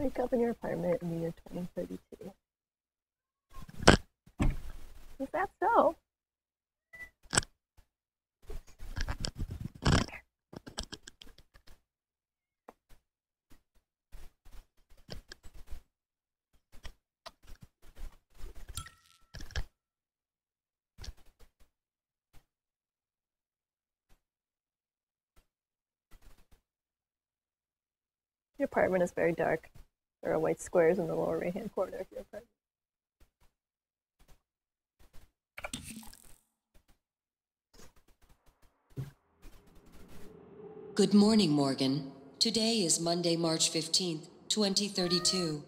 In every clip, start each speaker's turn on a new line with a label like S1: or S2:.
S1: Wake up in your apartment in the year 2032. Is that so? Your apartment is very dark. There are white squares in the lower right hand corner of your apartment.
S2: Good morning, Morgan. Today is Monday, March 15th, 2032.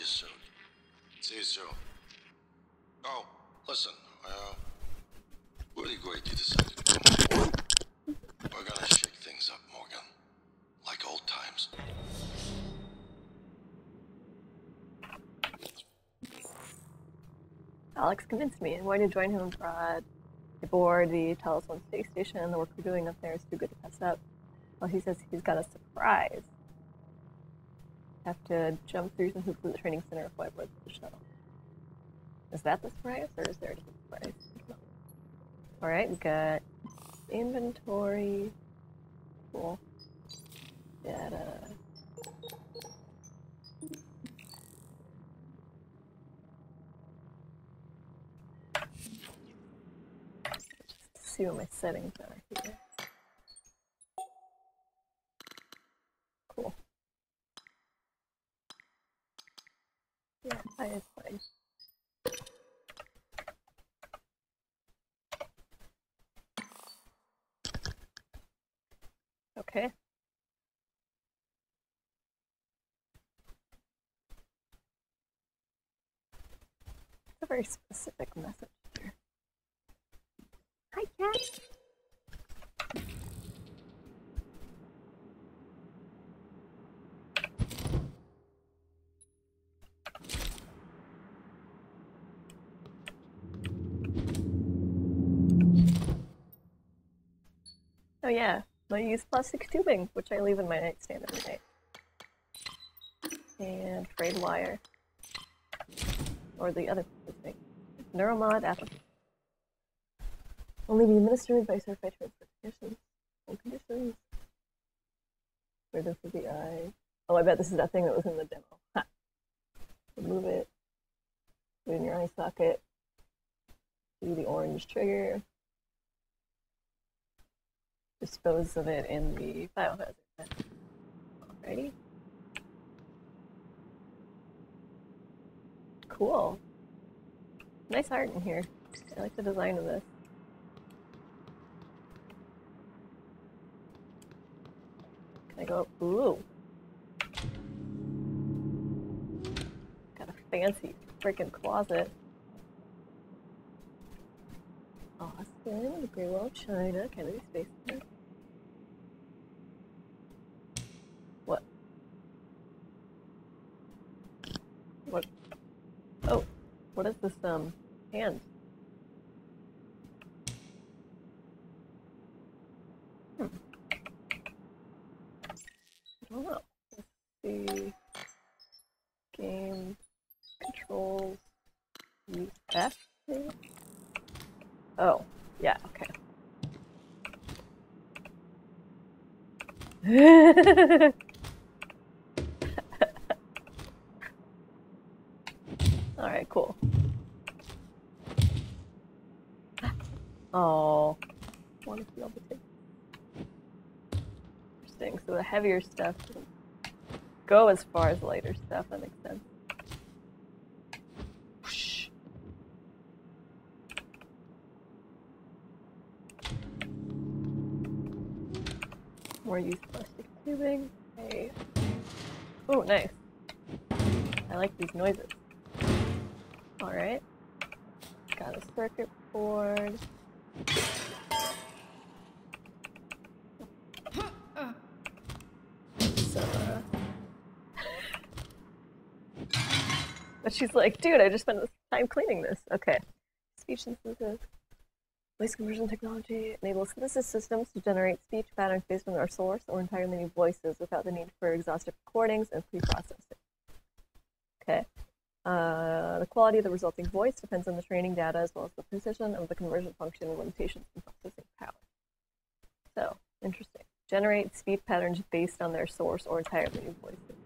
S3: Wear your. See you soon. Oh, listen, uh, really great you decided to come. We're gonna shake things up, Morgan. Like old times.
S1: Alex convinced me and wanted to join him abroad. Aboard the Talos 1 space station, the work we're doing up there is too good to pass up. Well, he says he's got a surprise. Have to jump through some hoops at the training center before I board the shuttle. Is that the surprise, or is there a different surprise? All right, we got inventory. Cool. Data. see what my settings are here. Cool. Yeah, I is fine. Okay. It's a very specific message here. Hi, cat. Oh yeah, I use plastic tubing, which I leave in my nightstand every night. And frayed wire. Or the other. Neuromod application. Only be administered by certified transport conditions. All conditions. Burden for the eye. Oh, I bet this is that thing that was in the demo. Ha. Remove it. Put it in your eye socket. Do the orange trigger. Dispose of it in the biohazard. Alrighty. Cool. Nice art in here. I like the design of this. Can I go up? Ooh. Got a fancy freaking closet. Austin, the Wall of China, Kennedy Space Center. What? What? Oh, what is this, um, hand? Hmm. I don't know. Let's see. Game controls. F Oh, yeah, okay. Alright, cool. Oh, want to be able to take. Interesting. So the heavier stuff go as far as lighter stuff. That makes sense. More used plastic tubing. Okay. Oh, nice. I like these noises. Alright. Got a circuit board. So, uh, but she's like, dude, I just spent this time cleaning this. Okay. Speech synthesis. Voice conversion technology enables synthesis systems to generate speech patterns based on their source or entirely new voices without the need for exhaustive recordings and pre-processing. Okay. Uh, the quality of the resulting voice depends on the training data as well as the precision of the conversion function and limitations in processing power. So, interesting. Generate speech patterns based on their source or entirely new voices.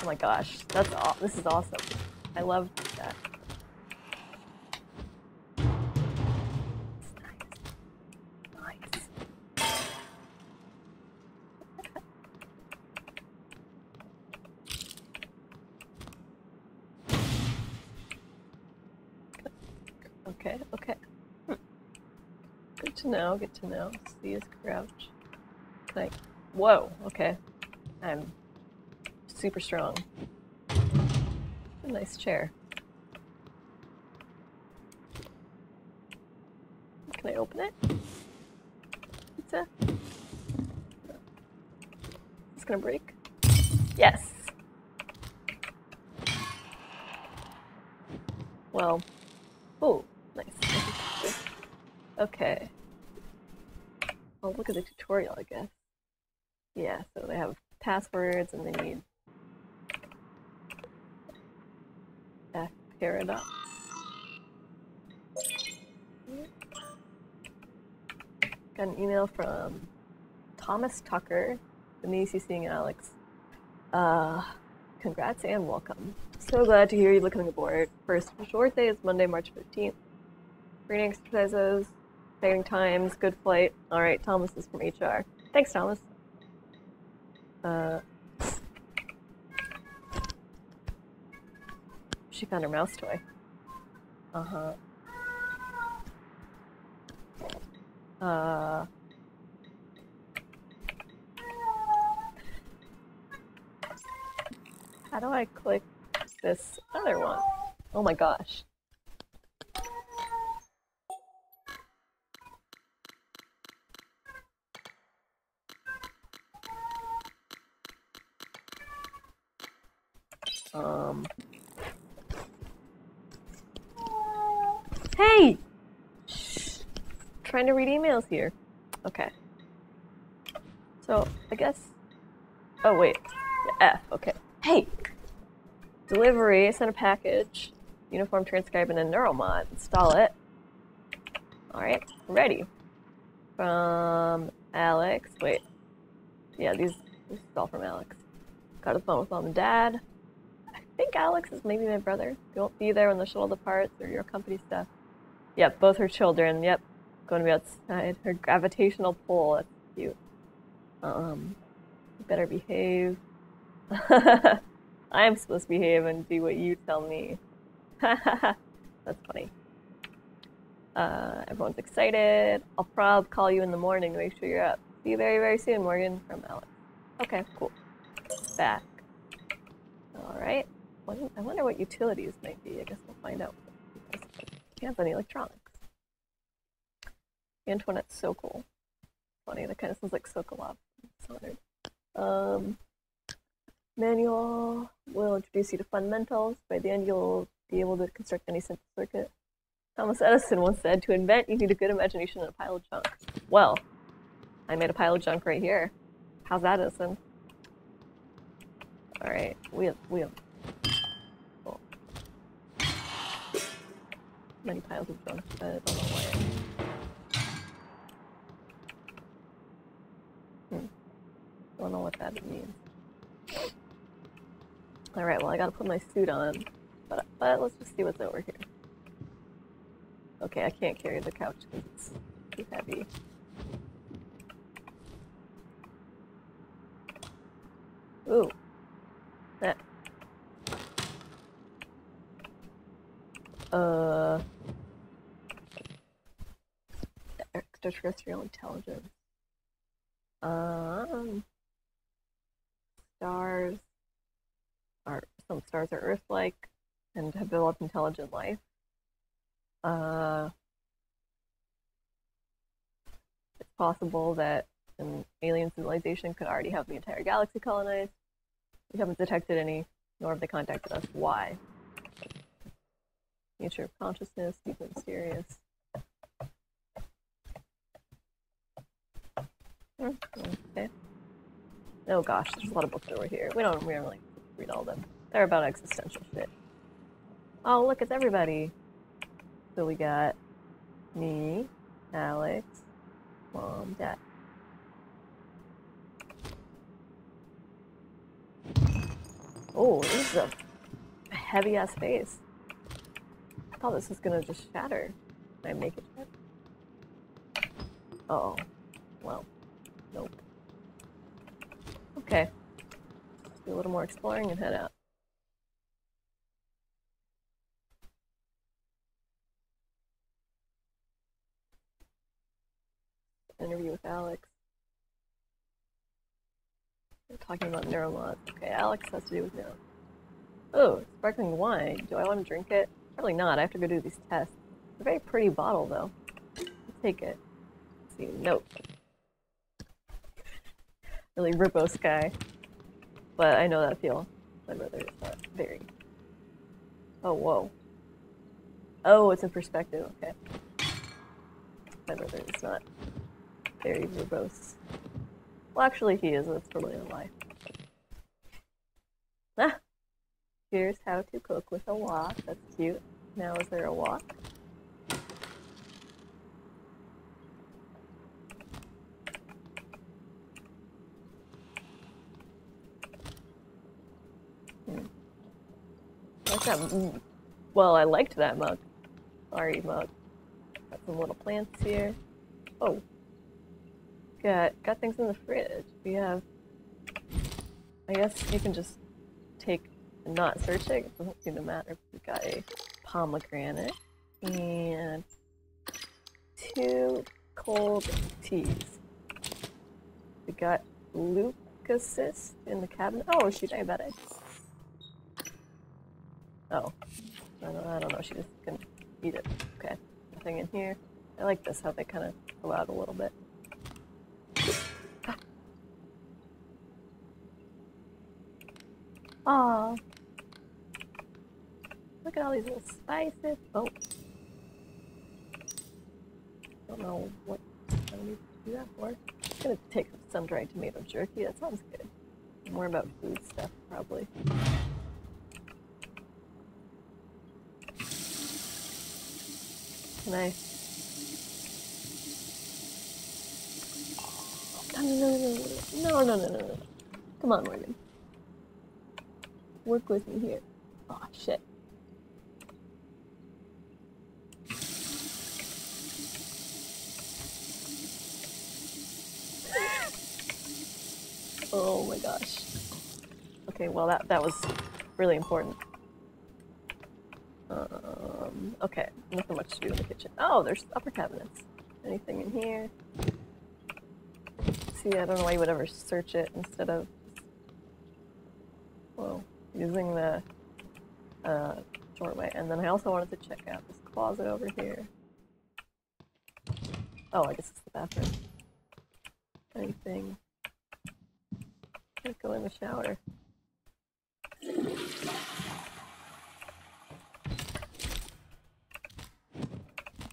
S1: Oh my gosh, that's all. this is awesome. I love that. Nice. Okay, okay. Good to know, good to know. See his crouch. Like, whoa, okay. I'm super strong. A nice chair. Can I open it? Pizza? It's gonna break? Yes! Well, oh, nice. Okay. I'll look at the tutorial, I guess. Yeah, so they have passwords and they need back up. Got an email from Thomas Tucker, the you seeing Alex. Uh, congrats and welcome. So glad to hear you becoming aboard. First short day is Monday, March 15th. Training exercises, saving times, good flight. All right, Thomas is from HR. Thanks, Thomas. Uh, she found her mouse toy. Uh huh. Uh. How do I click this other one? Oh my gosh. Trying to read emails here. Okay. So, I guess. Oh, wait. F, okay. Hey! Delivery, send a package, uniform transcribe, and a neuromod. Install it. Alright, ready. From Alex. Wait. Yeah, these, this is all from Alex. Got a phone with mom and dad. I think Alex is maybe my brother. He won't be there when the shuttle departs or your company stuff. Yep, both her children. Yep, going to be outside. Her gravitational pull. That's cute. Um, better behave. I am supposed to behave and do what you tell me. That's funny. Uh, everyone's excited. I'll prob call you in the morning to make sure you're up. See you very, very soon, Morgan. From Alex. Okay, cool. Back. Alright. I wonder what utilities might be. I guess we'll find out. He has any electronics. Antoinette Sokol. Funny, that kind of sounds like Sokolov. Um, manual will introduce you to fundamentals. By the end, you'll be able to construct any simple circuit. Thomas Edison once said, to invent, you need a good imagination and a pile of junk. Well, I made a pile of junk right here. How's that, Edison? All right, wheel, wheel. Cool. Oh. Many piles of junk, I don't know why. I don't know what that means. Alright, well I gotta put my suit on. But, but let's just see what's over here. Okay, I can't carry the couch because it's too heavy. Ooh. That. Uh. Extraterrestrial intelligence. Um. Stars are some stars are Earth-like and have developed intelligent life. Uh, it's possible that an alien civilization could already have the entire galaxy colonized. We haven't detected any, nor have they contacted us. Why? Nature of consciousness, deep and mysterious. Hmm, Okay. Oh gosh, there's a lot of books over here. We don't, we don't really read all of them. They're about existential shit. Oh, look, it's everybody. So we got me, Alex, mom, dad. Oh, this is a heavy ass face. I thought this was gonna just shatter. Can I make it shatter? Oh, well, nope. Okay, do a little more exploring and head out. interview with Alex. We're talking about neuromods. Okay, Alex has to do with neuro. Oh, sparkling wine. Do I want to drink it? Probably not. I have to go do these tests. A very pretty bottle, though. I'll take it. Let's see, nope. Really verbose guy. But I know that feel. My brother is not very. Oh, whoa. Oh, it's in perspective. Okay. My brother is not very verbose. Well, actually, he is. That's totally a lie. Ah! Here's how to cook with a wok. That's cute. Now, is there a wok? Hmm. Like that. Well, I liked that mug. Sorry, mug. Got some little plants here. Oh, got got things in the fridge. We have. I guess you can just take and not search it. It doesn't seem to matter. We got a pomegranate and two cold teas. We got leukocyst in the cabinet. Oh, is she diabetic? Oh, I don't, I don't know. She just can eat it. Okay, nothing in here. I like this how they kind of go out a little bit. Ah. Aw. Look at all these little spices. Oh. Don't know what I need to do that for. I'm gonna take some dried tomato jerky. That sounds good. More about food stuff, probably. I? No, no, no, no, no, no, no, no, no. Come on, Morgan. Work with me here. Oh shit. Oh my gosh. Okay, well that that was really important. Um, okay, nothing much to do in the kitchen. Oh, there's upper cabinets. Anything in here? See, I don't know why you would ever search it instead of well, using the uh, doorway. And then I also wanted to check out this closet over here. Oh, I guess it's the bathroom. Anything? Can't go in the shower.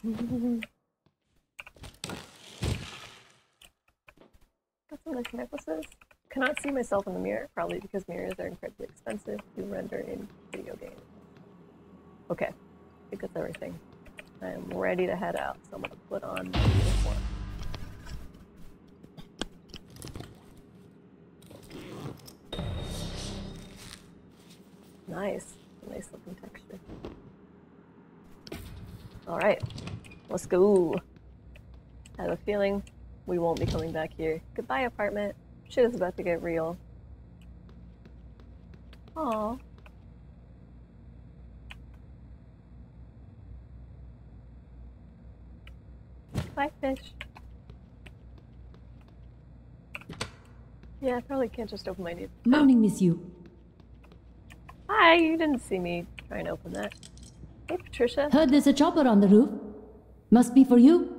S1: Got some nice necklaces. Cannot see myself in the mirror, probably because mirrors are incredibly expensive to render in video games. Okay, I think that's everything. I'm ready to head out, so I'm gonna put on my uniform. Nice. Nice looking texture. Alright. Let's go. I have a feeling we won't be coming back here. Goodbye, apartment. Shit is about to get real. Aww. Bye, fish. Yeah, I probably can't just open my new.
S4: Morning, Miss Yu.
S1: Hi, you didn't see me try and open that. Hey, Patricia.
S4: Heard there's a chopper on the roof. Must be for you.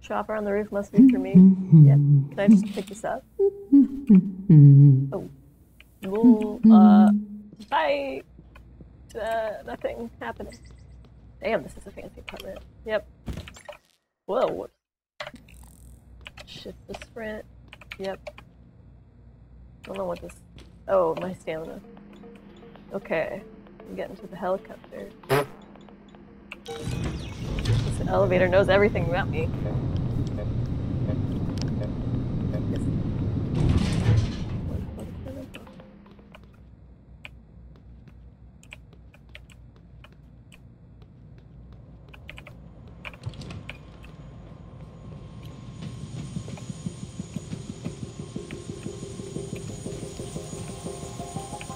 S1: Chopper on the roof must be for me. Yep. Can I just pick this up? Oh. Ooh, uh, bye. Uh, nothing happening. Damn, this is a fancy apartment. Yep. Whoa. Shift the sprint. Yep. Don't know what this. Oh, my stamina. Okay. I'm getting to the helicopter. This elevator knows everything about me.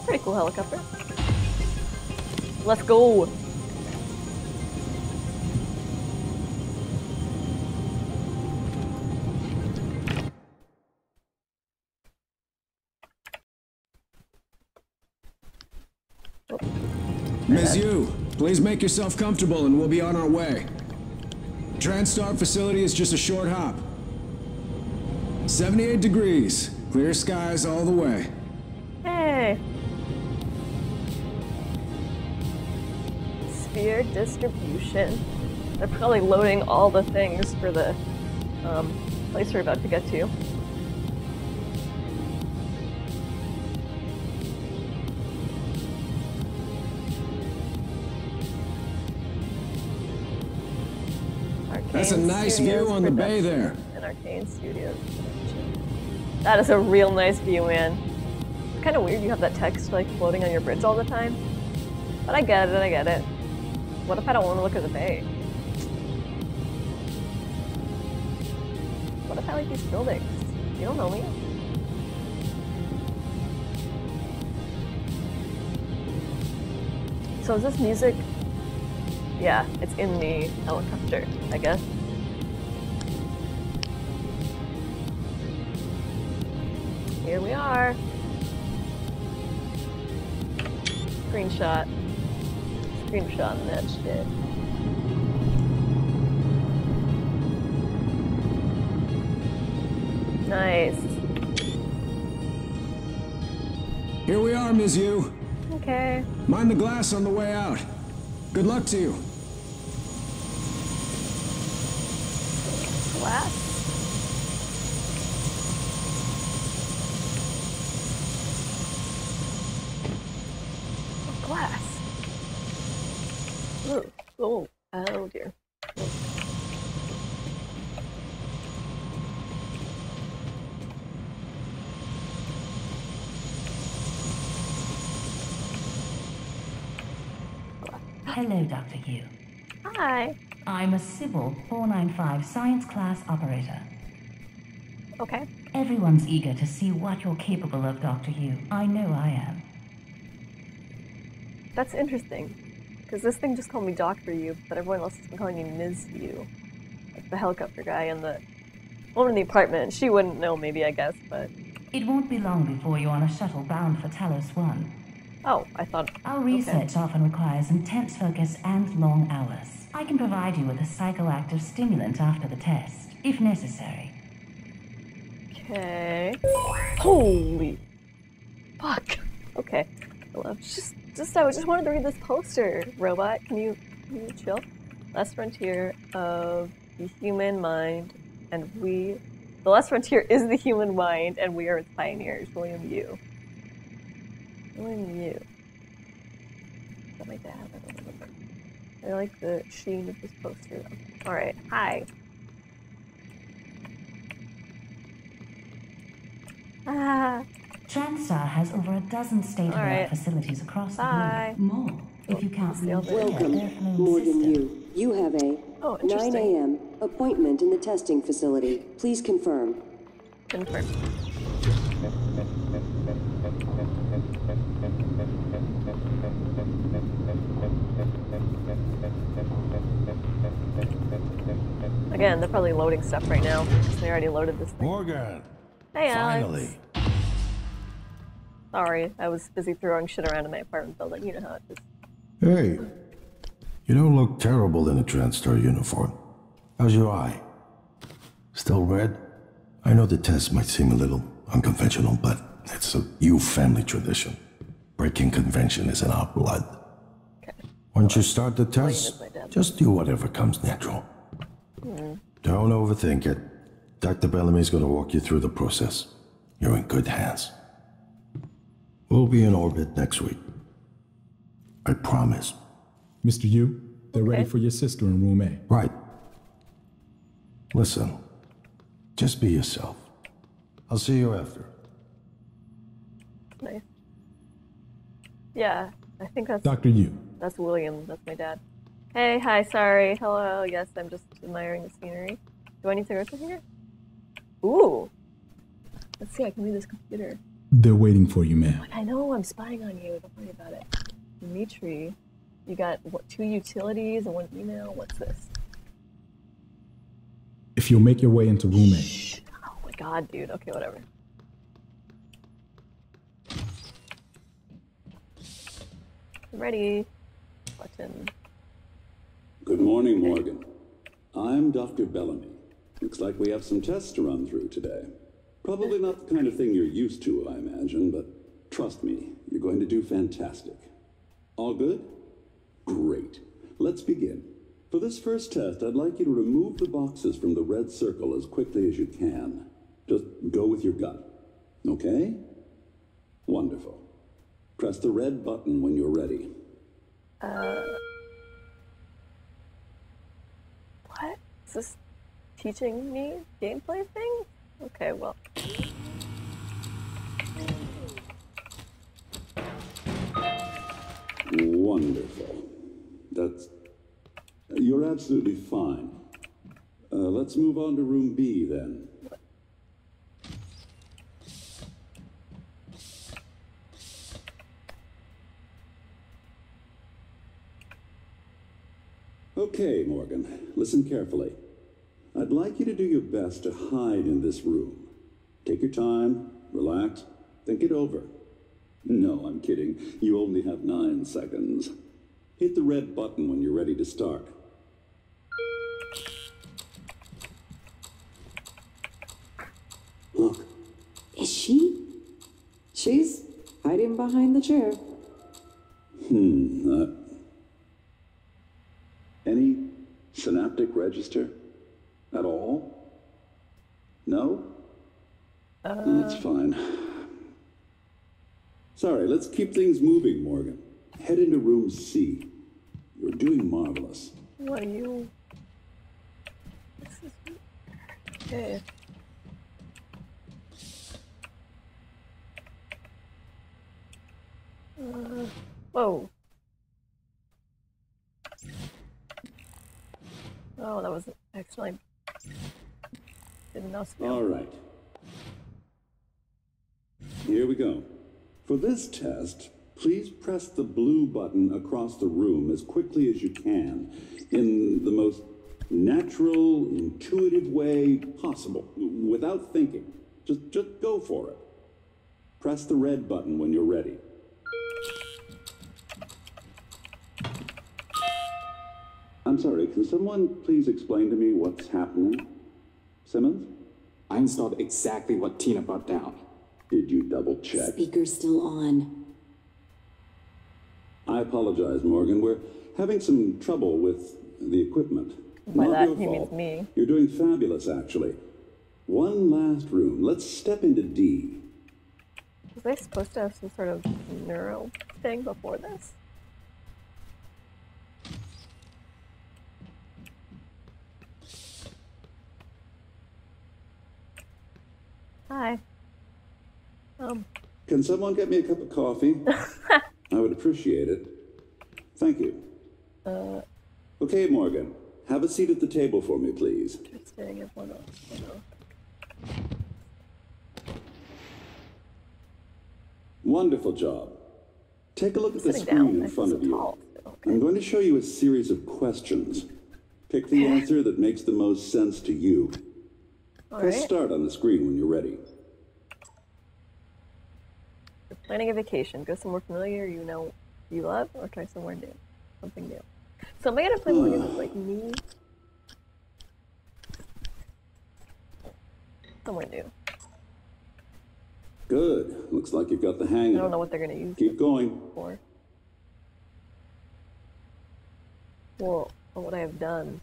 S1: Pretty cool helicopter. Let's go.
S5: Please make yourself comfortable and we'll be on our way. TranStar facility is just a short hop. 78 degrees, clear skies all the way.
S1: Hey. Sphere distribution. They're probably loading all the things for the um, place we're about to get to.
S5: That's a nice
S1: Studios
S5: view on the bay there.
S1: And Arkane Studios. That is a real nice view, man. It's kind of weird you have that text like floating on your bridge all the time. But I get it, I get it. What if I don't want to look at the bay? What if I like these buildings? You don't know me. So is this music? Yeah, it's in the helicopter, I guess. Here we are. Screenshot. Screenshot that shit. Nice.
S5: Here we are, Ms. Yu.
S1: Okay.
S5: Mind the glass on the way out. Good luck to you.
S1: Glass. Oh, glass. Ooh. Oh. Oh dear.
S6: Dr. Yu.
S1: Hi.
S6: I'm a Sybil 495 science class operator.
S1: Okay.
S6: Everyone's eager to see what you're capable of, Dr. Yu. I know I am.
S1: That's interesting. Because this thing just called me Doctor Yu, but everyone else has been calling me Ms. Yu. Like the helicopter guy and the woman in the apartment. She wouldn't know, maybe, I guess, but.
S6: It won't be long before you're on a shuttle bound for Talos 1.
S1: Oh, I thought.
S6: Our
S1: okay.
S6: research often requires intense focus and long hours. I can provide you with a psychoactive stimulant after the test, if necessary.
S1: Okay. Holy. Fuck. Okay. Hello. Just, just, I just wanted to read this poster. Robot, can you, can you chill? Last frontier of the human mind, and we. The last frontier is the human mind, and we are its pioneers. William Yu. William Yu. Is that my dad? I don't remember. I like the sheen of this poster though. Alright, hi. Ah,
S6: TranStar has over a dozen state-of-the-art
S1: Alright.
S6: facilities across
S1: Bye.
S6: the globe. More, if you count the
S1: Welcome,
S6: entire
S7: Welcome,
S6: Earth-Moon
S7: Morgan. Yu.
S8: You have a
S1: Oh,
S8: 9 a.m. appointment in the testing facility. Please confirm.
S1: confirm. Again, they're probably loading stuff right now. They already loaded this thing.
S3: Morgan,
S1: Hey, Alex.
S3: finally.
S1: Sorry, I was busy throwing shit around in my apartment building. You know how it is.
S9: Hey, you don't look terrible in a TranStar uniform. How's your eye? Still red? I know the test might seem a little unconventional, but it's a Yu family tradition. Breaking convention is in our blood.
S1: Okay.
S9: Once you start the test, just do whatever comes natural. Don't overthink it. Dr. Bellamy's gonna walk you through the process. You're in good hands. We'll be in orbit next week. I promise.
S5: Mr. Yu, they're ready for your sister in room A.
S9: Right. Listen, just be yourself. I'll see you after.
S1: Nice. Yeah, I think that's
S5: Dr. Yu,
S1: that's William. That's my dad. Hey, hi, sorry. Hello. Yes, I'm just admiring the scenery. Do I need to go to here? Ooh. Let's see. I can read this computer.
S5: they're waiting for you, ma'am.
S1: I know. I'm spying on you. Don't worry about it. Dimitri, you got what? Two utilities and one email. What's this?
S5: If you'll make your way into room A,
S1: Oh my god, dude. Okay, whatever. I'm Ready. Button.
S10: Morning, Morgan. I'm Dr. Bellamy. Looks like we have some tests to run through today. Probably not the kind of thing you're used to, I imagine, but trust me, you're going to do fantastic. All good? Great. Let's begin. For this first test, I'd like you to remove the boxes from the red circle as quickly as you can. Just go with your gut. Okay? Wonderful. Press the red button when you're ready.
S1: What? This teaching me gameplay thing? Okay, well.
S10: Wonderful. That's. You're absolutely fine. Uh, let's move on to room B then. Okay, Morgan, listen carefully. I'd like you to do your best to hide in this room. Take your time, relax, think it over. No, I'm kidding. You only have nine seconds. Hit the red button when you're ready to start.
S7: Look, is she? She's hiding behind the chair.
S10: Hmm. Uh, any synaptic register at all? No? That's fine. Sorry, let's keep things moving, Morgan. Head into room C. You're doing marvelous.
S1: What are you? This is okay. Uh, whoa. Oh, that was actually spell.
S10: All right. Here we go. For this test, please press the blue button across the room as quickly as you can in the most natural, intuitive way possible, without thinking. Just, just go for it. Press the red button when you're ready. I'm sorry, can someone please explain to me what's happening? Simmons?
S11: I installed exactly what Tina brought down.
S10: Did you double check?
S8: Speaker's still on.
S10: I apologize, Morgan. We're having some trouble with the equipment.
S1: By
S10: Not
S1: that,
S10: your
S1: he means
S10: fault.
S1: me.
S10: You're doing fabulous, actually. One last room. Let's step into D.
S1: Was I supposed to have some sort of neuro thing before this? Hi. Um,
S10: Can someone get me a cup of coffee? I would appreciate it. Thank you.
S1: uh,
S10: Okay, Morgan. Have a seat at the table for me, please.
S1: interesting. If one else, you know.
S10: Wonderful job. Take a look at the screen
S1: down.
S10: in
S1: I
S10: front of
S1: so
S10: you.
S1: tall.
S10: I'm going to show you a series of questions. Pick the answer that makes the most sense to you.
S1: All
S10: Press
S1: right.
S10: start on the screen when you're ready.
S1: You're planning a vacation. Go somewhere familiar you know you love, or try somewhere new. Something new. So am I gonna play Morgan with uh. like me? Somewhere new.
S10: Good. Looks like you've got the hang of it.
S1: I don't know what they're gonna use
S10: Keep going.
S1: for. Well, what I have done.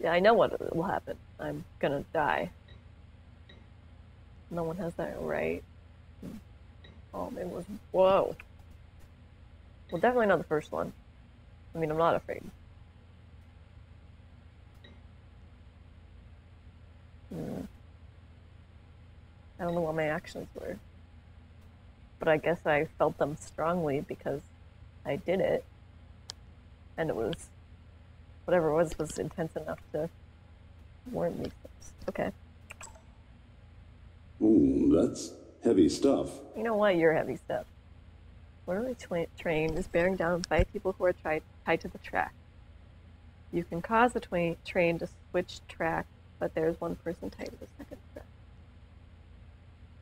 S1: Yeah, I know what will happen. I'm gonna die. No one has that right. Oh, it was. Whoa. Well, definitely not the first one. I mean, I'm not afraid. Hmm. I don't know what my actions were. But I guess I felt them strongly because I did it. And it was. Whatever it was, was intense enough to warrant me. Okay.
S10: Ooh, that's heavy stuff.
S1: You know what? You're heavy stuff. Literally tra- train is bearing down five people who are tri- tied to the track. You can cause the train to switch track, but there's one person tied to the second track.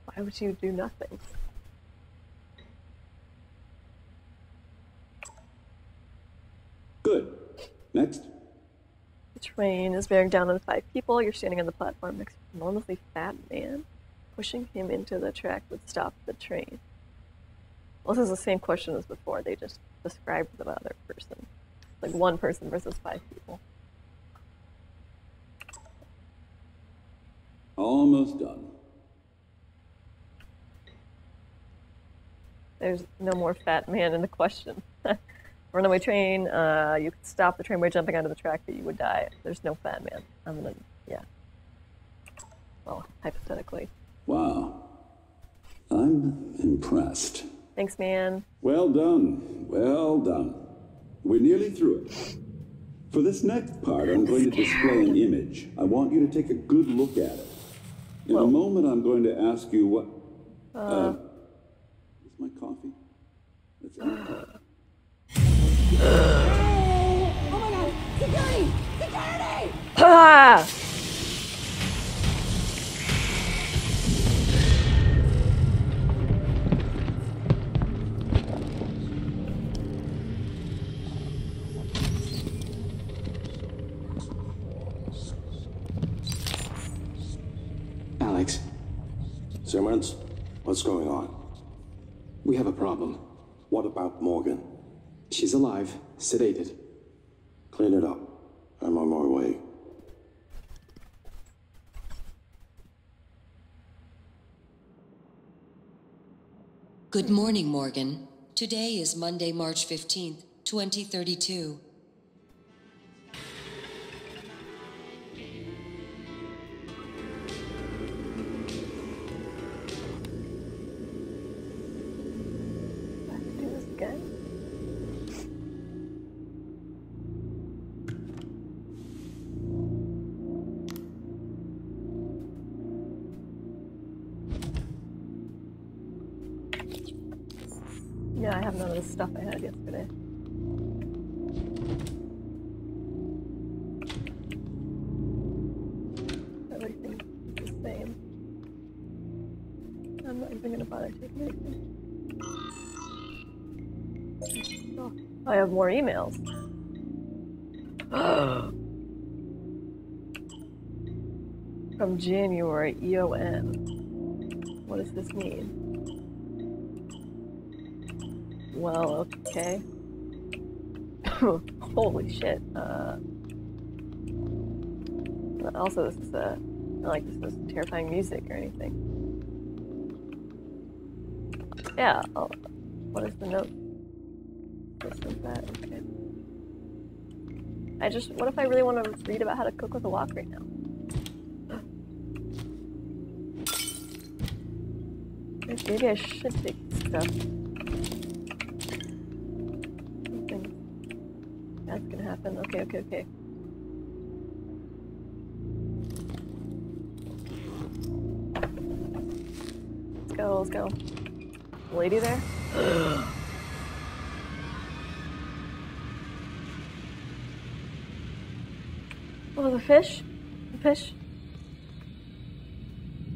S1: Why would you do nothing?
S10: Good. Next.
S1: Train is bearing down on five people. You're standing on the platform next to an enormously fat man. Pushing him into the track would stop the train. Well, this is the same question as before. They just described the other person. Like one person versus five people.
S10: Almost done.
S1: There's no more fat man in the question. Runaway train, uh, you could stop the train by jumping onto the track, but you would die. There's no fat man. I'm gonna, yeah. Well, hypothetically.
S10: Wow. I'm impressed.
S1: Thanks, man.
S10: Well done. Well done. We're nearly through it. For this next part, I'm going to display an image. I want you to take a good look at it. In a moment, I'm going to ask you what. Uh, is my coffee? That's
S1: Ah!
S11: Alex,
S9: Simmons, what's going on?
S11: we have a problem.
S9: What about Morgan?
S11: She's alive, sedated.
S9: Clean it up. I'm on my way.
S2: Good morning, Morgan. Today is Monday, March 15th, 2032.
S1: The stuff I had yesterday. Everything is the same. I'm not even gonna bother taking anything. Oh, I have more emails. From January, EON. What does this mean? Well, okay. Holy shit. Uh, also, this is not like this is terrifying music or anything. Yeah, oh, what is the note? This is that, okay. I just, what if I really want to read about how to cook with a wok right now? maybe I should take stuff. Okay, okay, okay. Let's go, let's go. Lady there? oh, the fish? The fish?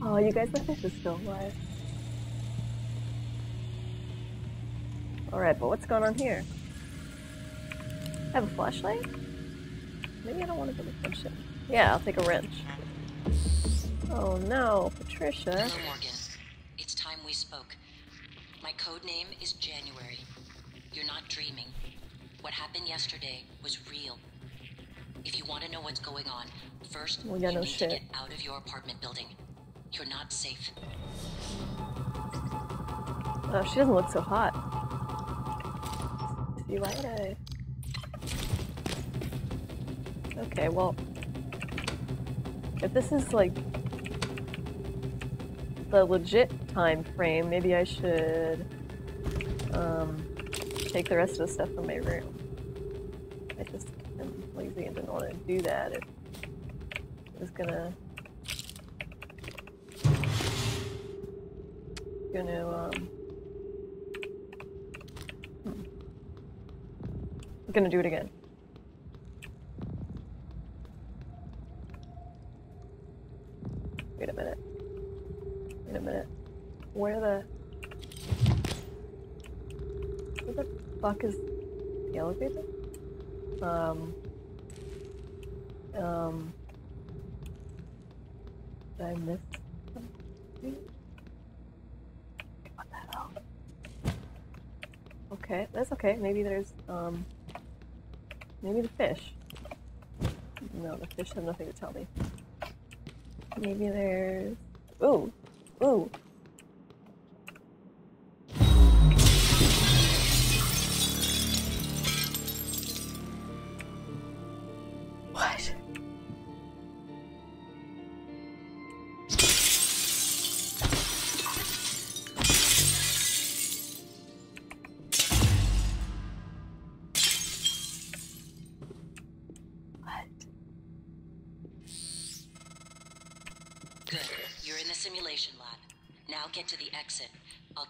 S1: Oh, you guys, the fish is still alive. Alright, but what's going on here? I have a flashlight? Maybe I don't want to go to attention. Yeah, I'll take a wrench. Oh no, Patricia.
S2: Hello, Morgan. It's time we spoke. My code name is January. You're not dreaming. What happened yesterday was real. If you want to know what's going on, first
S1: Well, yeah,
S2: you
S1: no
S2: need
S1: shit.
S2: to get out of your apartment building. You're not safe.
S1: Oh, she doesn't look so hot. See why I? Okay, well, if this is like the legit time frame, maybe I should um, take the rest of the stuff from my room. I just am lazy and didn't want to do that. If I was gonna gonna um hmm. Gonna do it again. Wait a minute. Wait a minute. Where the where the fuck is Um um did I miss something? What the hell? Okay, that's okay. Maybe there's, um, maybe the fish. No, the fish have nothing to tell me. Maybe there's, ooh, ooh.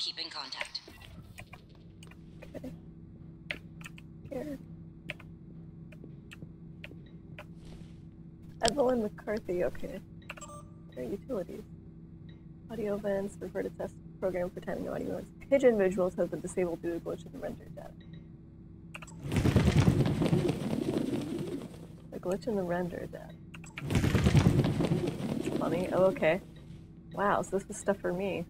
S2: Keep in contact.
S1: Okay. Here. Evelyn McCarthy, okay. Utilities. Audio events, refer to test program for timing audio events. Pigeon visuals have been disabled due to glitch in the render data. A glitch in the render data. Funny. Oh, okay. Wow, so this was stuff for me.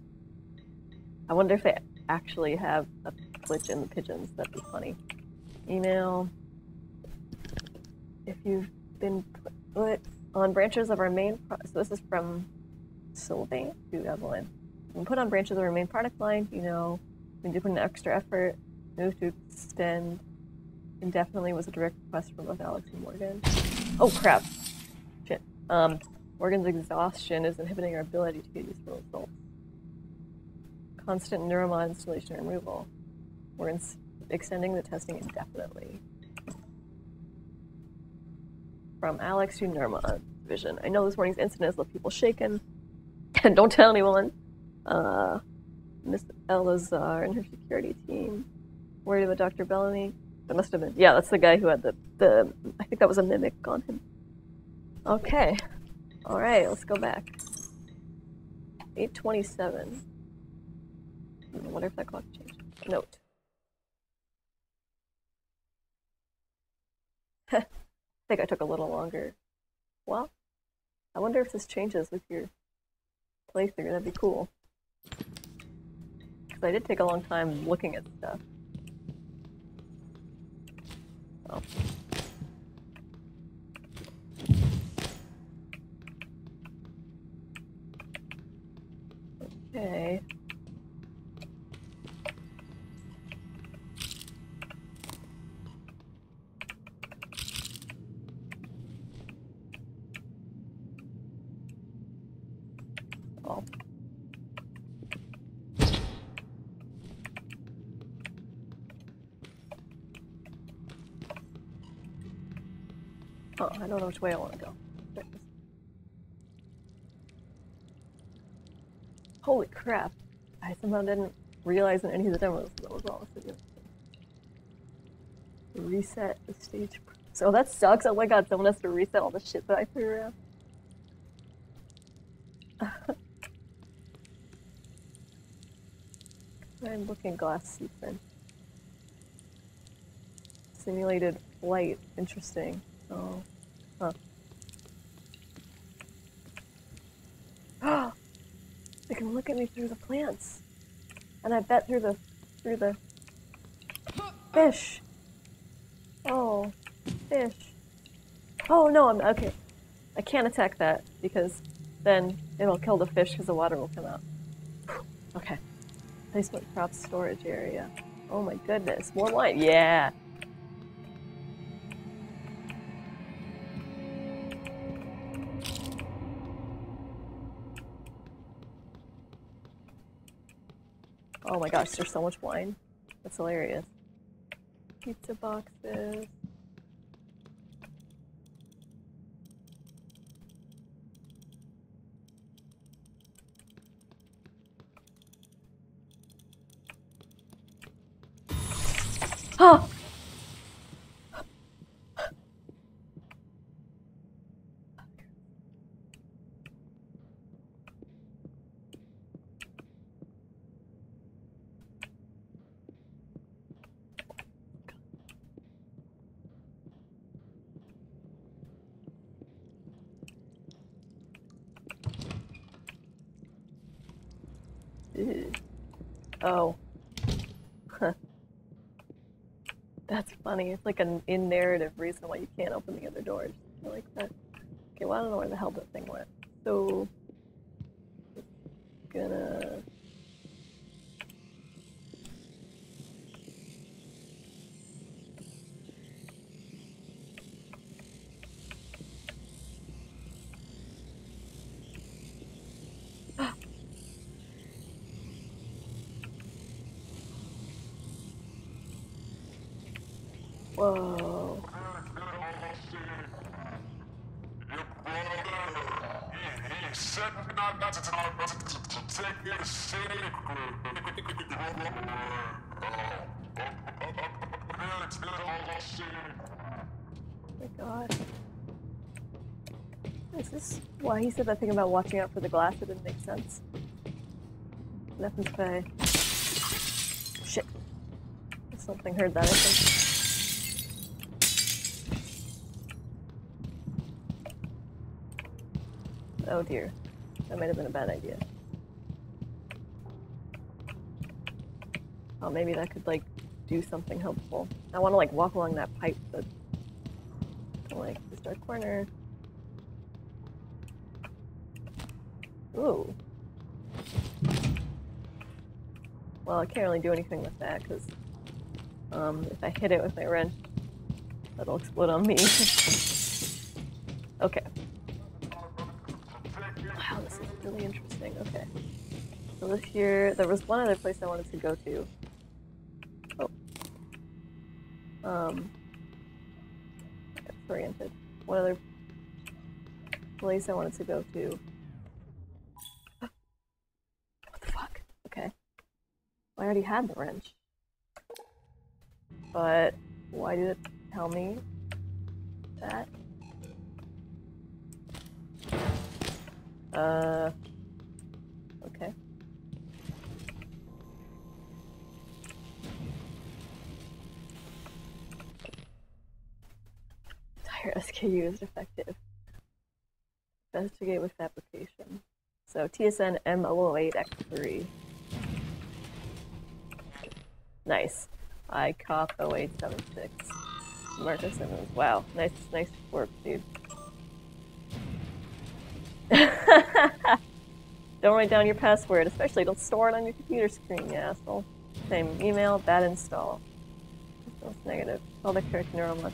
S1: I wonder if they actually have a glitch in the pigeons. That'd be funny. Email. If you've been put on branches of our main, so this is from Sylvain to Evelyn. When put on branches of our main product line, you know, we do put an extra effort, move to extend indefinitely was a direct request from both Alex and Morgan. Oh crap. Shit. Um, Morgan's exhaustion is inhibiting our ability to get useful results. Constant neuromod installation and removal. We're extending the testing indefinitely. From Alex to Neuromod Division. I know this morning's incident has left people shaken. And don't tell anyone. Uh, Miss Elazar and her security team. Worried about Dr. Bellamy. That must have been. Yeah, that's the guy who had the. the I think that was a mimic on him. Okay. Alright, let's go back. 827. I wonder if that clock changed. Note. I think I took a little longer. Well, I wonder if this changes with your playthrough. That'd be cool. Because I did take a long time looking at stuff. Oh. Okay. Oh. Oh, I don't know which way I want to go. Holy crap. I somehow didn't realize in any of the demos that was all video. Reset the stage. So that sucks. Oh my god, someone has to reset all the shit that I threw around. I'm looking glass sequence. Simulated light. Interesting. Oh. Huh. they can look at me through the plants. And I bet through the through the fish. Oh, fish. Oh no, I'm okay. I can't attack that because then it'll kill the fish because the water will come out. Okay. Placement crop storage area. Oh my goodness, more wine. Yeah. Oh my gosh, there's so much wine. That's hilarious. Pizza boxes. Oh! Ew. Oh. Huh. That's funny. It's like an in narrative reason why you can't open the other doors. I like that. Okay, well I don't know where the hell that thing went. So gonna Whoa. Oh my god. Is this why he said that thing about watching out for the glass? It didn't make sense. Nothing's bay. Shit. Something heard that, I think. Oh dear. That might have been a bad idea. Oh, maybe that could, like, do something helpful. I want to, like, walk along that pipe, but... Like, this dark corner. Ooh. Well, I can't really do anything with that, because... Um, if I hit it with my wrench, that'll explode on me. okay. Wow, this is really interesting. Okay. So this here, there was one other place I wanted to go to. Oh. Um. Got. One other place I wanted to go to. What the fuck? Okay. I already had the wrench. But why did it tell me that? Uh. Okay. Tire SKU is defective. Investigate with fabrication. So TSN M008X3. Nice. I cop 0876. Marcus Simmons. Wow. Nice, nice work, dude. don't write down your password, especially don't store it on your computer screen, you asshole. Same email, bad install. That's negative. All the correct neural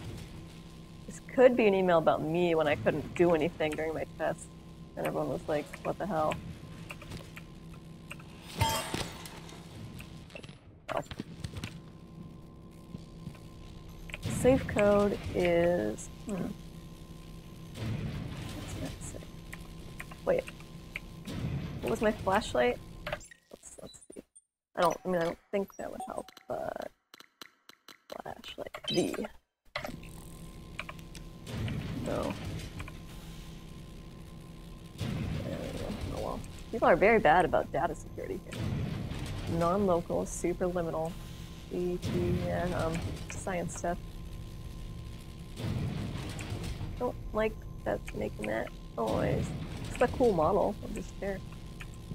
S1: This could be an email about me when I couldn't do anything during my test. And everyone was like, what the hell? Oh. safe code is. Hmm. Wait. What was my flashlight? Let's, let's see. I don't. I mean, I don't think that would help, but flashlight V. No. Oh, People are very bad about data security here. Non-local, superliminal, ETN, um, science stuff. Don't like that's making that noise. It's a cool model of this chair.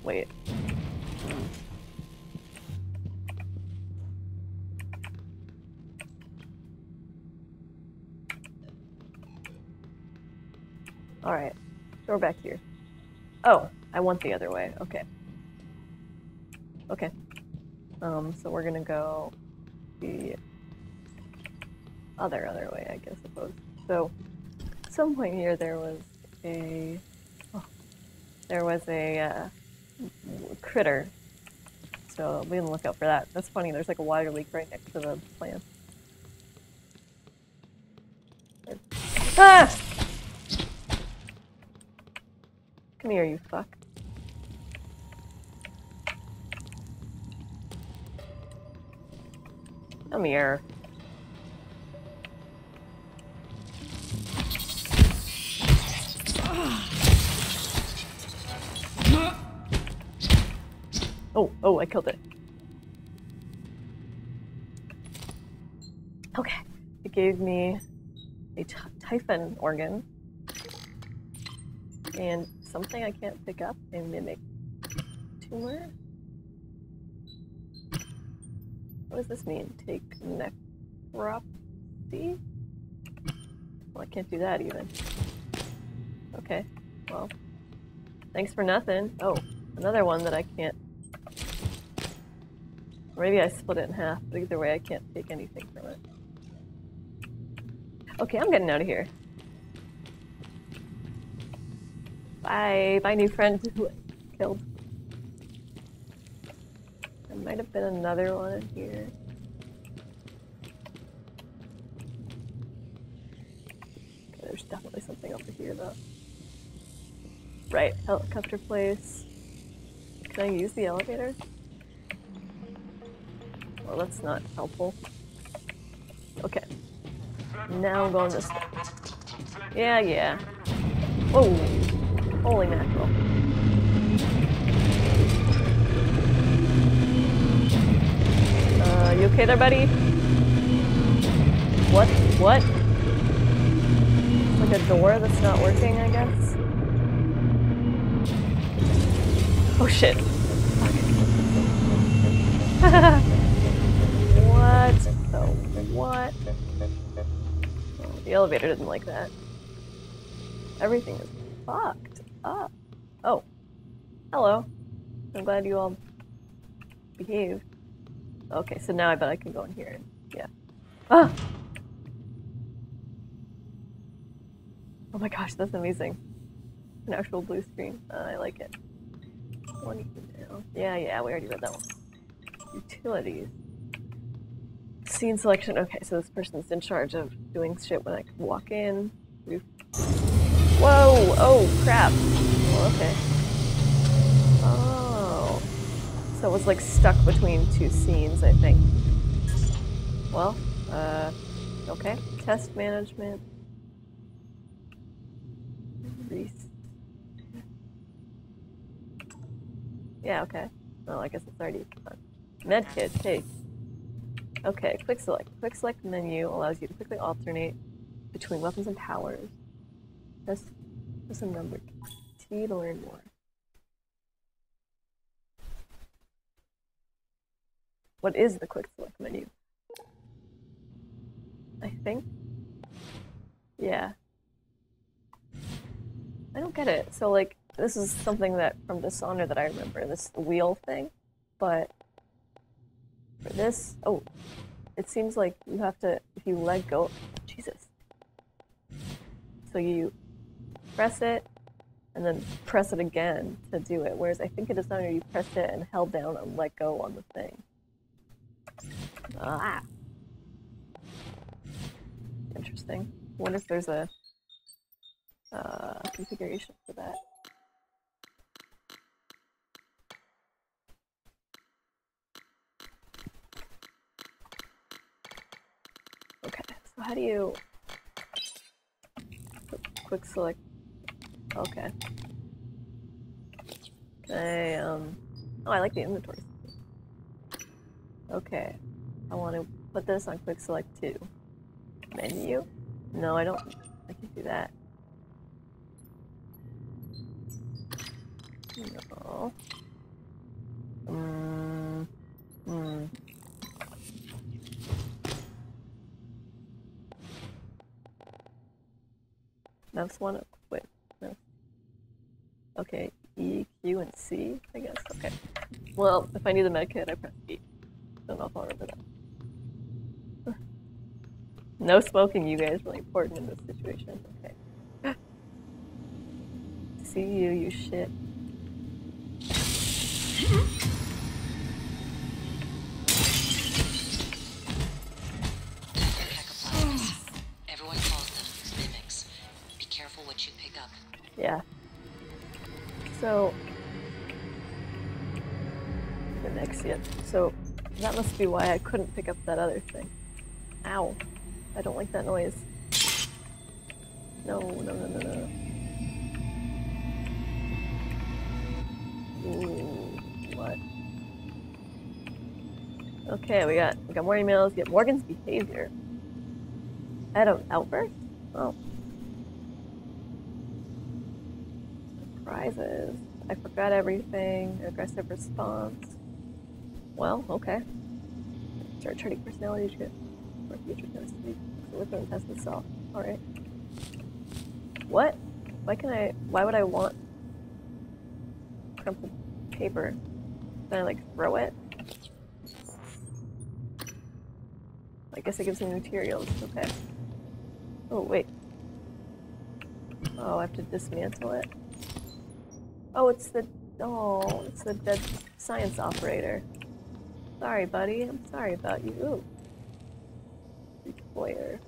S1: Wait. Alright. So we're back here. Oh, I want the other way. Okay. Okay. Um, so we're gonna go the other other way, I guess, suppose. So, some point here there was a oh, there was a uh, critter. So be on the lookout for that. That's funny. There's like a water leak right next to the plant. Ah! Come here, you fuck. Come here. Oh, oh, I killed it. Okay. It gave me a Typhon organ and something I can't pick up, a mimic tumor. What does this mean? Take necropsy? Well, I can't do that even. Okay, well, thanks for nothing. Oh, another one that I can't. Maybe I split it in half, but either way, I can't take anything from it. Okay, I'm getting out of here. Bye, my new friend who killed. There might have been another one in here. There's definitely something over here though. Right, helicopter place. Can I use the elevator? Well, that's not helpful. Okay. Now I'm going this way. Yeah, yeah. Whoa! Holy mackerel. Uh, you okay there, buddy? What? What? Like a door that's not working, I guess? Oh shit. what the what? Oh, the elevator didn't like that. Everything is fucked up. Oh. Hello. I'm glad you all behaved. Okay, so now I bet I can go in here yeah. Ah! Oh my gosh, that's amazing. An actual blue screen. Uh, I like it. One email. Yeah, yeah, we already read that one. Utilities. Scene selection. Okay, so this person's in charge of doing shit when I walk in. Whoa! Oh, crap. Oh, okay. Oh. So it was like stuck between two scenes, I think. Well, uh, okay. Test management. Yeah, okay. Well, I guess it's already done. Medkit, hey. Okay, quick select. Quick select menu allows you to quickly alternate between weapons and powers. Press, press a number T to learn more. What is the quick select menu? I think. Yeah. I don't get it. So like this is something that from Dishonor that I remember, this wheel thing. But for this oh it seems like you have to if you let go Jesus. So you press it and then press it again to do it. Whereas I think in Dishonor you pressed it and held down and let go on the thing. Ah. Interesting. What if there's a uh, configuration for that? How do you quick select? Okay. I um. Oh, I like the inventory. Okay. I want to put this on quick select two. Menu? No, I don't. I can do that. No. Mm. Hmm. Mouse one. Wait. No. Okay. E, Q, and C. I guess. Okay. Well, if I need the medkit, I press E. Don't know if I'll remember that. no smoking, you guys. Really important in this situation. Okay. See you, you shit. Must be why I couldn't pick up that other thing. Ow. I don't like that noise. No, no, no, no, no. Ooh, what? Okay, we got we got more emails. Get Morgan's behavior. Adam outburst? Oh. Surprises. I forgot everything. Aggressive response. Well, okay. Start turning personality to for future destiny. So with the test itself. Alright. What? Why can I why would I want crumpled paper? Can I like throw it? I guess it gives me materials. Okay. Oh, wait. Oh, I have to dismantle it. Oh, it's the... Oh, it's the dead science operator. Sorry, buddy. I'm sorry about you. Ooh. Employer.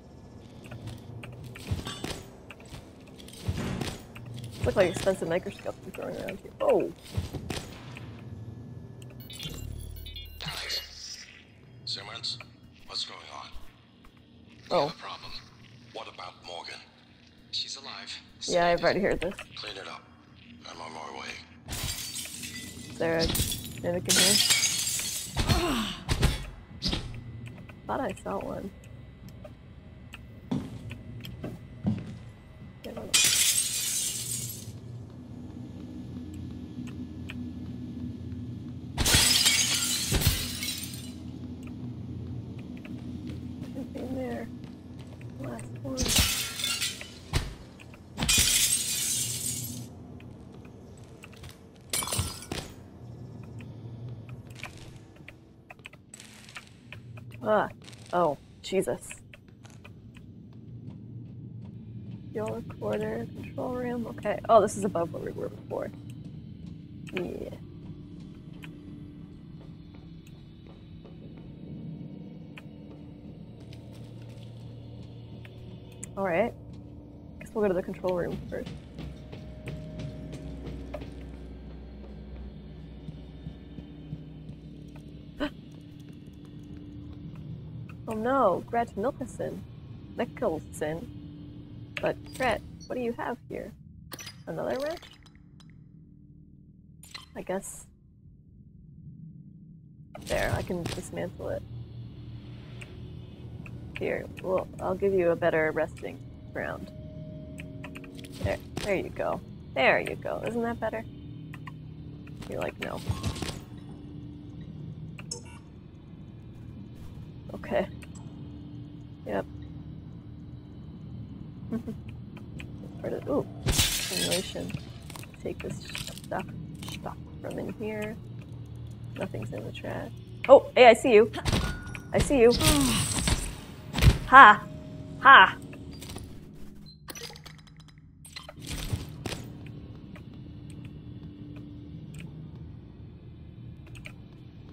S1: Look like expensive microscopes you're throwing around here. Oh!
S3: Alex. Simmons, what's going on?
S1: Oh.
S3: Problem. What about Morgan?
S11: She's alive.
S1: Yeah, I've already heard this.
S3: Clean it up. I'm on my way.
S1: Is there a mimic in here? Thought I saw one. Jesus. Fuel recorder, control room. Okay. Oh, this is above where we were before. Yeah. Alright. Guess we'll go to the control room first. No, Gret Milkison. Nicholson. But Gret, what do you have here? Another wrench? I guess. There, I can dismantle it. Here, well, I'll give you a better resting ground. There, there you go. There you go. Isn't that better? You're like, no. Here. Nothing's in the trash. Oh, hey, I see you. I see you. Ha! Ha!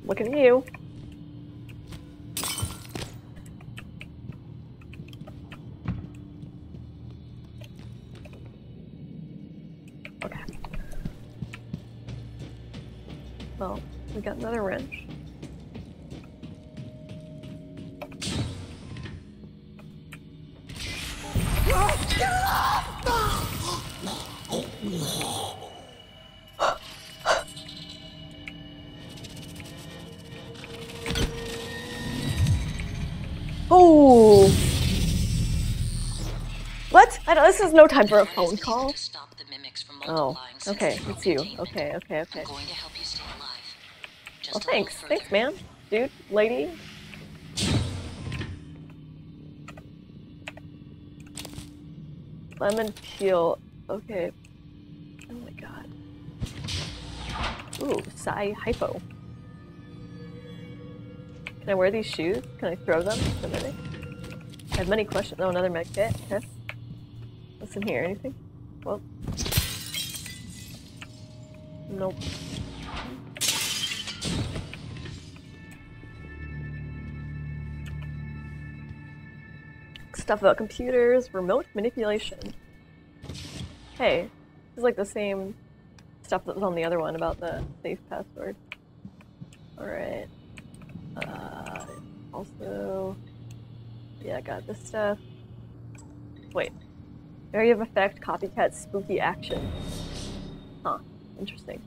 S1: Look at you. Got another wrench. Oh! What? I don't, this is no time for a phone call. Oh, okay, it's you. Okay, okay, okay. Thanks. Thanks, man. Dude, lady. Lemon peel. Okay. Oh my god. Ooh, Psi Hypo. Can I wear these shoes? Can I throw them? I have many questions. Oh, another med kit. Okay. What's in here? Anything? Well. Nope. Stuff about computers, remote manipulation. Hey, this is like the same stuff that was on the other one about the safe password. Alright. Uh, also, yeah, I got this stuff. Wait. Area of effect, copycat, spooky action. Huh. Interesting.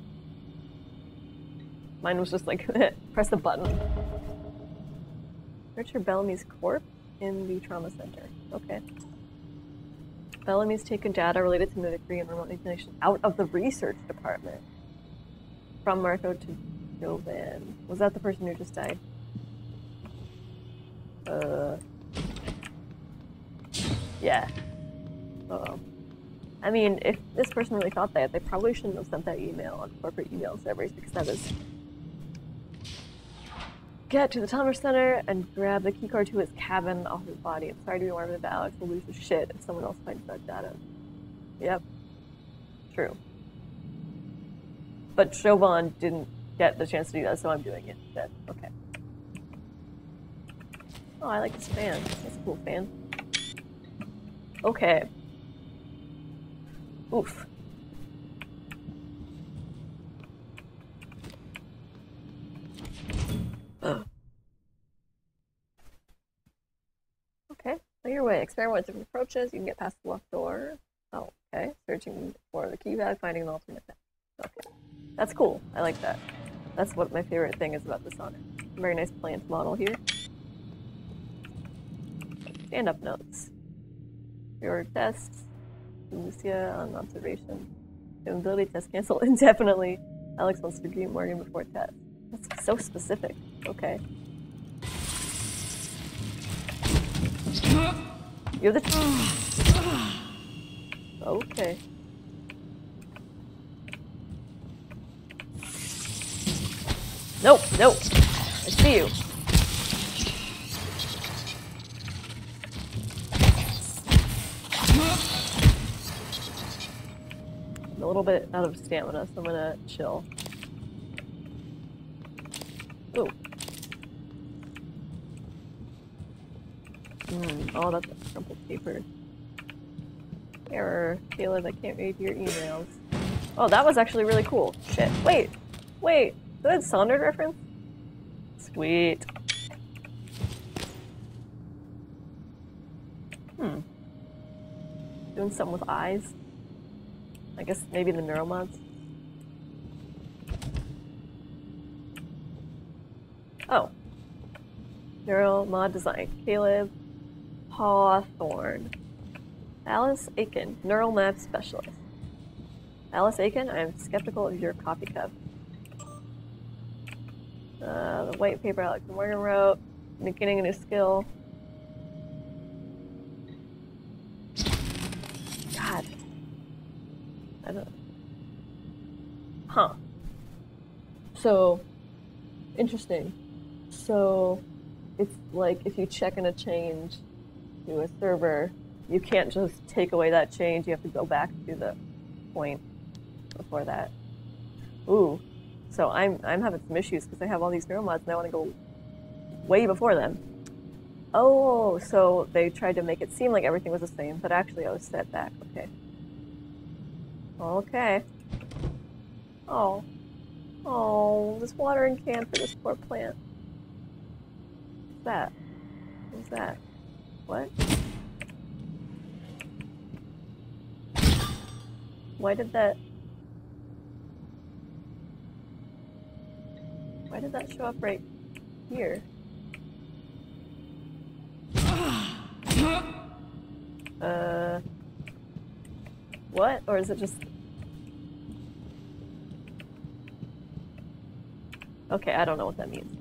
S1: Mine was just like, press the button. Richard Bellamy's corpse in the trauma center. Okay. Bellamy's taken data related to mimicry and remote manipulation out of the research department. From Marco to Jovan. Was that the person who just died? Uh. Yeah. Uh oh. I mean, if this person really thought that, they probably shouldn't have sent that email on corporate email servers because that is. Get to the trauma center and grab the keycard to his cabin off his body. I'm sorry to be alarmed but Alex will lose his shit if someone else finds that data. Yep. True. But Jovan didn't get the chance to do that, so I'm doing it instead. Okay. Oh, I like this fan. That's a cool fan. Okay. Oof. okay, on your way. Experiment with different approaches. You can get past the locked door. Oh, okay. Searching for the keypad, finding an alternate path. Okay. That's cool. I like that. That's what my favorite thing is about the Sonic. Very nice plant model here. Stand-up notes. Your tests. Lucia on observation. Ability test cancel indefinitely. Alex wants to greet Morgan before test. That's so specific. Okay. You're the. Okay. Nope, nope. I see you. I'm a little bit out of stamina, so I'm gonna chill. Ooh. Hmm, oh, that's a crumpled paper. Error. Caleb, I can't read your emails. Oh, that was actually really cool. Shit. Wait. Wait. Is that a reference? Sweet. Hmm. Doing something with eyes. I guess maybe the neuromods. Oh. Neuromod design. Caleb Hawthorne. Alice Aiken, neuromod specialist. Alice Aiken, I am skeptical of your coffee cup. Uh, the white paper Alex Morgan wrote, beginning a new skill. God. I don't. Huh. So, interesting. So, it's like if you check in a change to a server, you can't just take away that change. You have to go back to the point before that. Ooh. So I'm I'm having some issues because I have all these neuromods and I want to go way before them. Oh, so they tried to make it seem like everything was the same, but actually I was set back. Okay. Okay. Oh. Oh, this watering can for this poor plant. What's that? What's that? What? Why did that... Why did that show up right here? Uh... What? Or is it just... Okay, I don't know what that means.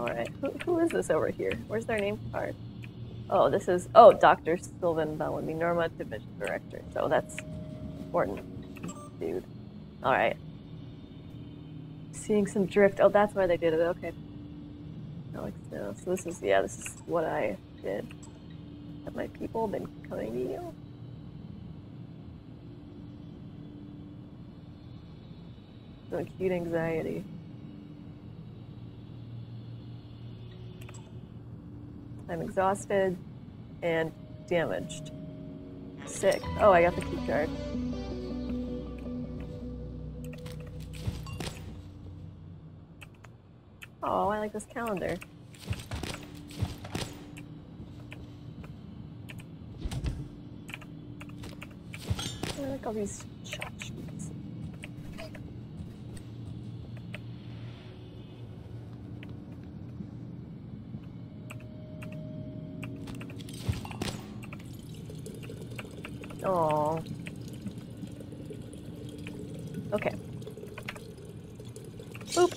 S1: Alright, who, who is this over here? Where's their name card? Oh, this is... Oh, Dr. Sylvan Bellamy, Neuromod Division Director. So that's important. Dude. Alright. Seeing some drift. Oh, that's why they did it. Okay. Alex, no. So this is... Yeah, this is what I did. Have my people been coming to you? Acute anxiety. I'm exhausted and damaged. Sick. Oh, I got the key card. Oh, I like this calendar. I like all these shot sheets. Oh. Okay. Boop.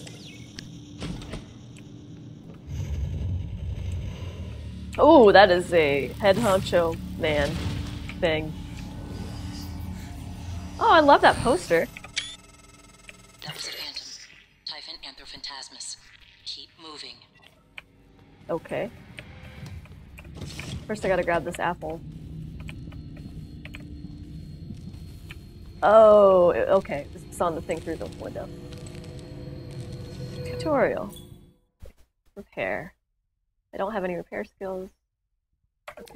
S1: Oh, that is a head honcho man thing. Oh, I love that poster.
S2: That was a phantom. Typhon Anthrophantasmus. Keep moving.
S1: Okay. First, I gotta grab this apple. Oh, okay. It's on the thing through the window. Tutorial. Repair. I don't have any repair skills.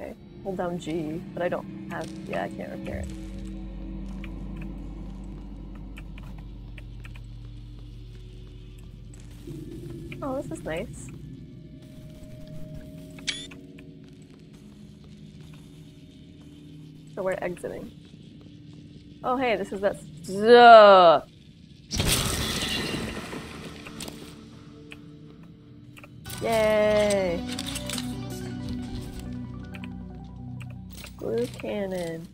S1: Okay. Hold down G, but I don't have. Yeah, I can't repair it. Oh, this is nice. So we're exiting. Oh, hey, this is that. Zuh. Yay! Glue cannon.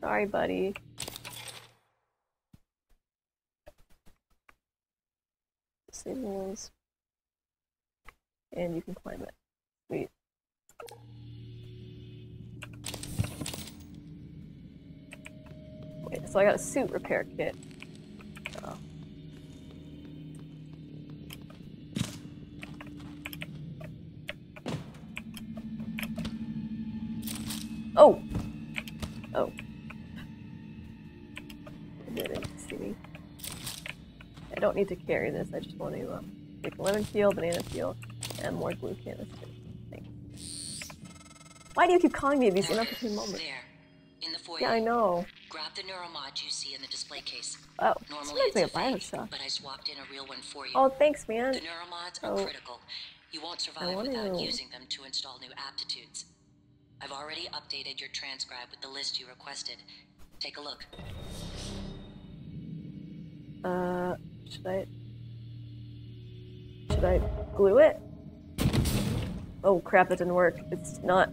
S1: Sorry, buddy. Signals. And you can climb it. Sweet. Wait, so I got a suit repair kit. Oh. Oh! Oh. I didn't see me. I don't need to carry this, I just want to um, take a lemon peel, banana peel, and more glue canister. Thank you. Why do you keep calling me at these inopportune moments?
S2: There. In the foyer.
S1: Yeah, I know.
S2: Grab the neuromod you see in the display case.
S1: Oh,
S2: Normally
S1: it's
S2: a
S1: a Bioshock.
S2: but I swapped in a real one for you.
S1: Oh, thanks, man.
S2: The neuromods are
S1: Oh.
S2: critical. You won't survive without
S1: to-
S2: using them to install new aptitudes. I've already updated your TranScribe with the list you requested. Take a look.
S1: Uh, should I... Should I glue it? Oh crap, that didn't work. It's not...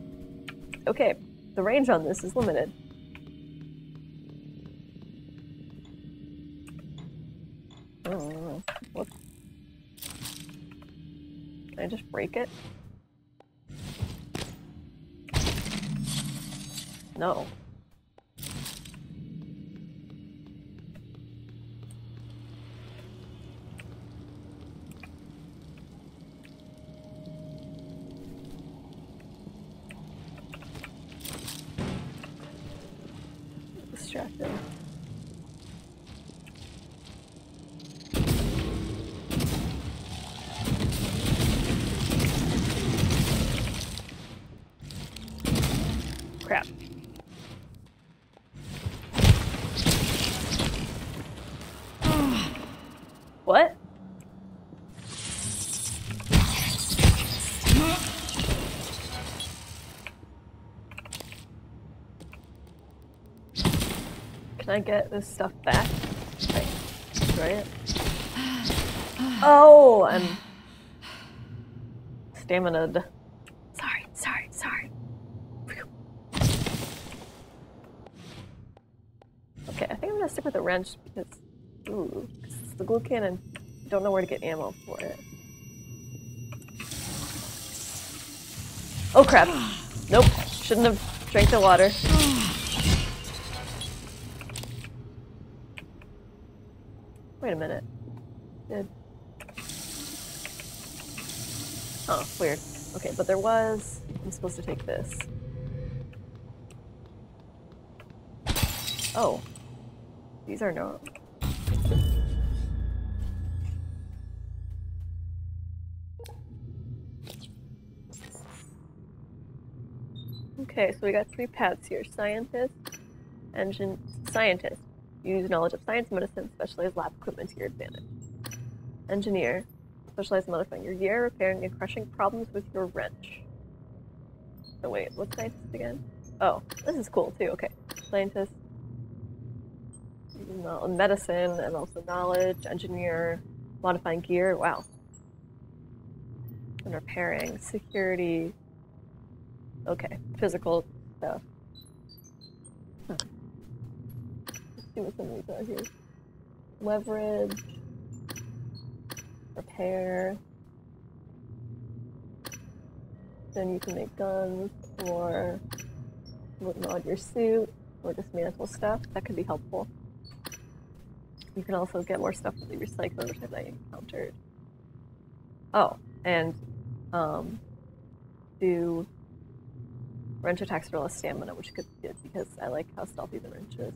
S1: Okay, the range on this is limited. What? I just break it? No. I get this stuff back? Right. Destroy it. Oh, I'm stamina. Sorry, sorry, sorry. Okay, I think I'm gonna stick with the wrench because, ooh, 'cause it's the GLOO cannon. Don't know where to get ammo for it. Oh crap! Nope, shouldn't have drank the water. Wait a minute. Did. Oh, weird. Okay, but there was. I'm supposed to take this. Oh. These are not. Okay, so we got three paths here. Scientist, engine, scientist. Use knowledge of science, medicine, specialized lab equipment to your advantage. Engineer, specialized in modifying your gear, repairing and crushing problems with your wrench. Oh wait, what's scientist again? Oh, this is cool too. Okay, scientist, medicine, and also knowledge. Engineer, modifying gear. Wow. And repairing, security. Okay, physical stuff. See what some of these are here. Leverage, repair. Then you can make guns or mod your suit or dismantle stuff. That could be helpful. You can also get more stuff from the recycler, which I encountered. Oh, and um, do wrench attacks for a stamina, which could be good because I like how stealthy the wrench is.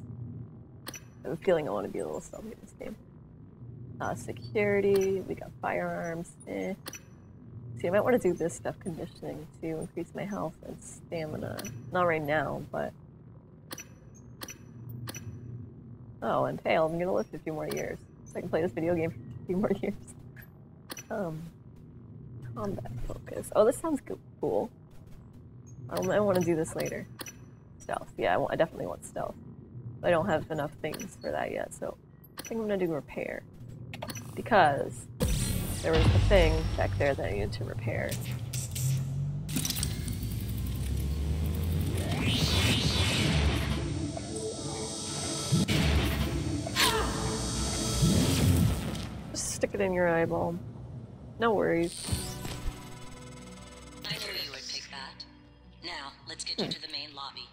S1: I have a feeling I want to be a little stealthy in this game. Uh, security, we got firearms. Eh. See, I might want to do this stuff conditioning to increase my health and stamina. Not right now, but. Oh, and tail, I'm gonna live for a few more years. So I can play this video game for a few more years. Um, combat focus. Oh, this sounds cool. Um, I want to do this later. Stealth. Yeah, I definitely want stealth. I don't have enough things for that yet, so I think I'm gonna do repair. Because there was a thing back there that I needed to repair. Just stick it in your eyeball. No worries.
S2: I knew you would pick that. Now, let's get you hmm. to the main lobby.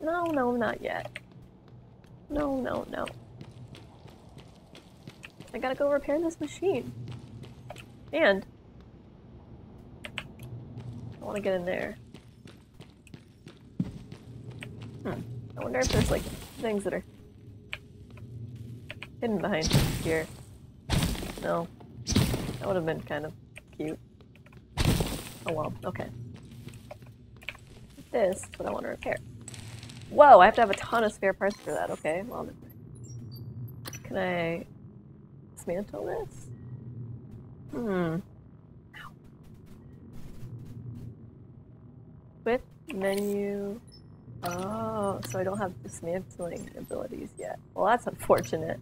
S1: No, no, not yet. No, no, no. I gotta go repair this machine. And I want to get in there. Hmm. I wonder if there's like things that are hidden behind here. No. That would have been kind of cute. Oh well, okay. This is what I want to repair. Whoa, I have to have a ton of spare parts for that. Okay, well, can I dismantle this? Hmm. Quit menu. Oh, so I don't have dismantling abilities yet. Well, that's unfortunate.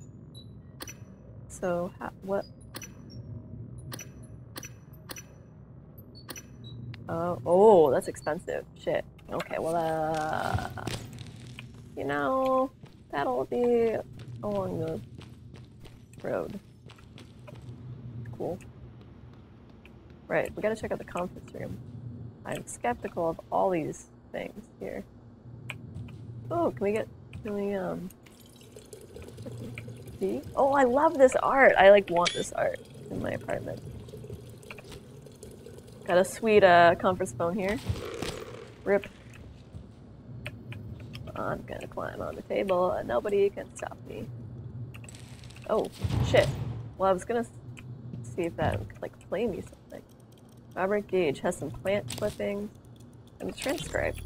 S1: So, ha- what? Oh, oh, that's expensive. Shit. Okay, well, uh, you know, that'll be along the road. Cool. Right, we gotta check out the conference room. I'm skeptical of all these things here. Oh, can we get, can we, um, see? Oh, I love this art! I, like, want this art in my apartment. Got a sweet, uh, conference phone here. Rip. I'm gonna climb on the table and nobody can stop me. Oh, shit. Well, I was gonna see if that would, like, play me something. Robert Gage has some plant clippings and TranScribe.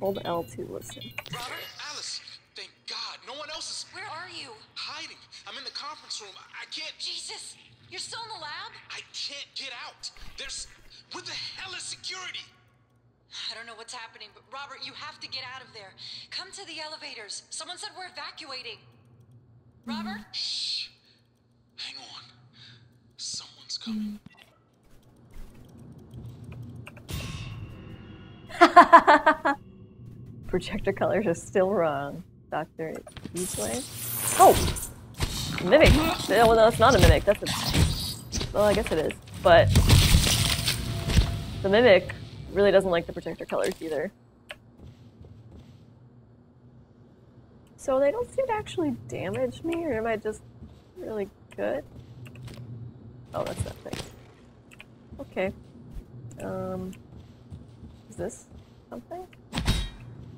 S1: Hold L to listen.
S12: Robert? Alice, thank God. No one else is
S2: Where are you?
S12: hiding. I'm in the conference room. I, I can't.
S2: Jesus! You're still in the lab?
S12: I can't get out. There's. Where the hell is security?
S2: I don't know what's happening, but Robert, you have to get out of there. Come to the elevators. Someone said we're evacuating. Robert?
S12: Shh. Hang on. Someone's coming.
S1: Projector colors are still wrong. Doctor Eastway. Oh! Mimic! Well, no, it's not a mimic. That's a. Well, I guess it is. But. The mimic really doesn't like the projector colors either. So they don't seem to actually damage me, or am I just really good? Oh, that's that thing. Okay. Um. Is this something?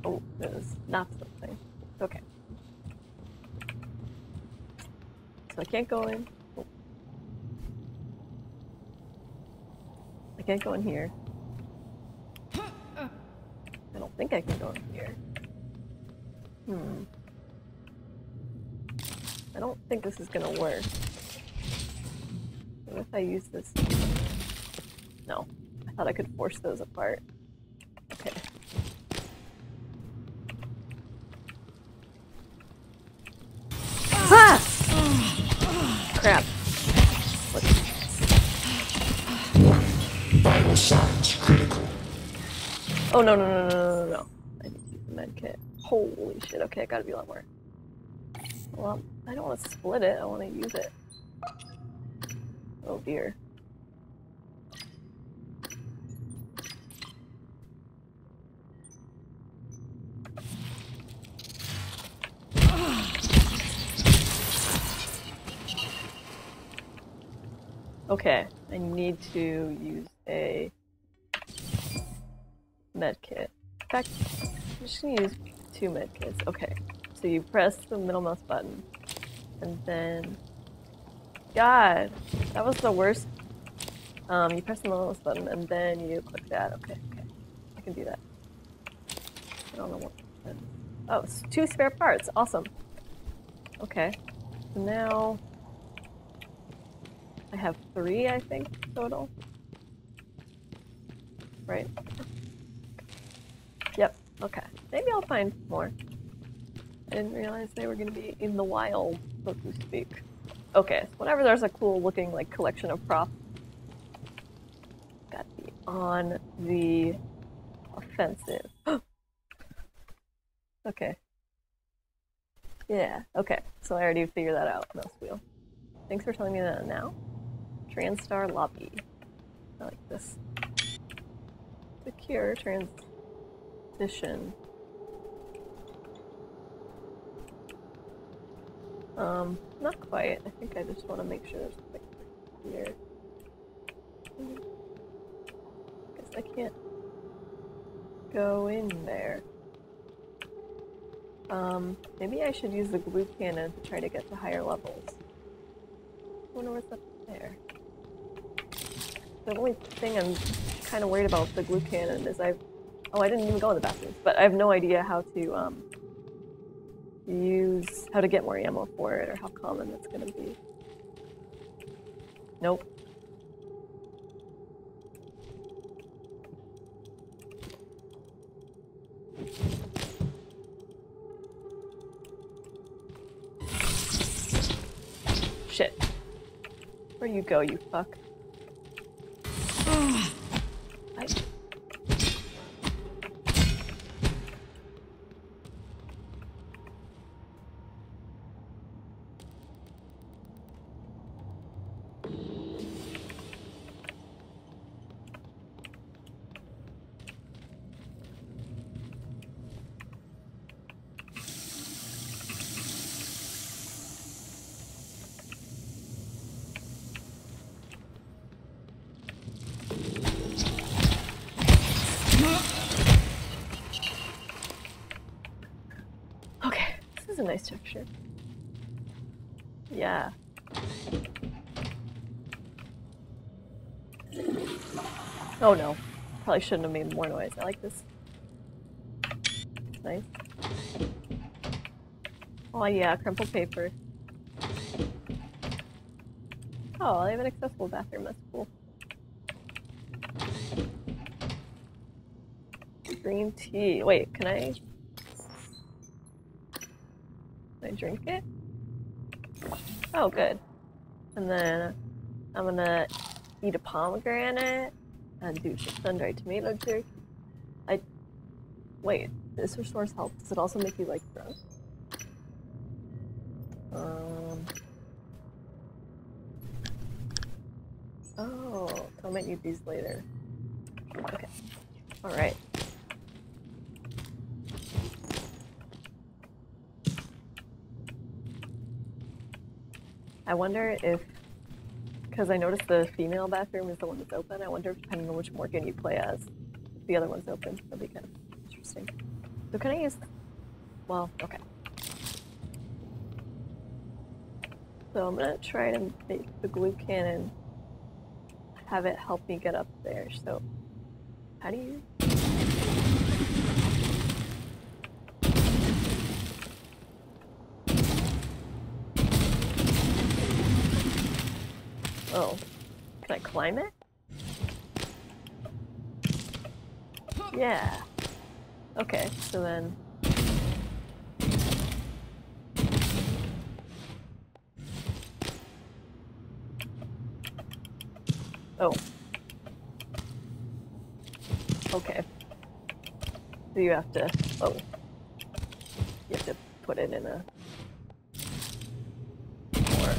S1: Oh, it is not something. Okay. So I can't go in. Oh. I can't go in here. I don't think I can go in here. Hmm. I don't think this is gonna work. What if I use this? No. I thought I could force those apart. Okay. Ah! Crap. Oh no no no no no no! I need to use the med kit. Holy shit! Okay, I gotta be a lot more. Well, I don't want to split it. I want to use it. Oh dear. Okay, I need to use a med kit. In fact, I'm just gonna use two med kits. Okay, so you press the middle mouse button, and then. God, that was the worst. Um, you press the middle mouse button, and then you click that. Okay, okay, I can do that. I don't know what. Oh, two spare parts. Awesome. Okay, so now I have three, I think, total. Right. Okay. Maybe I'll find more. I didn't realize they were gonna be in the wild, so to speak. Okay, whenever there's a cool looking like collection of props, gotta be on the offensive. okay. Yeah, okay. So I already figured that out, mouse wheel. Thanks for telling me that now. TranStar lobby. I like this. Secure Um, not quite. I think I just want to make sure there's something here. Guess I can't go in there. Um, maybe I should use the GLOO cannon to try to get to higher levels. I wonder what's up there. The only thing I'm kind of worried about with the GLOO cannon is I've... Oh, I didn't even go in the bathrooms, but I have no idea how to, um, use... how to get more ammo for it or how common it's gonna be. Nope. Shit. Where you go, you fuck? Nice texture. Yeah. Oh no. Probably shouldn't have made more noise. I like this. Nice. Oh yeah, crumpled paper. Oh, they have an accessible bathroom. That's cool. Green tea. Wait, can I? Drink it? Oh, good. And then I'm gonna eat a pomegranate and do some sun-dried tomato jerky. I wait. This restores health. Does it also make you like drunk? Um. Oh, I might need these later. Okay. All right. I wonder if, because I noticed the female bathroom is the one that's open. I wonder if depending on which Morgan you play as, the other one's open. That'd be kind of interesting. So can I use? Well, okay. So I'm gonna try to make the GLOO cannon have it help me get up there. So how do you? Oh, can I climb it? Yeah. Okay, so then. Oh. Okay. So you have to. Oh. You have to put it in a. Or.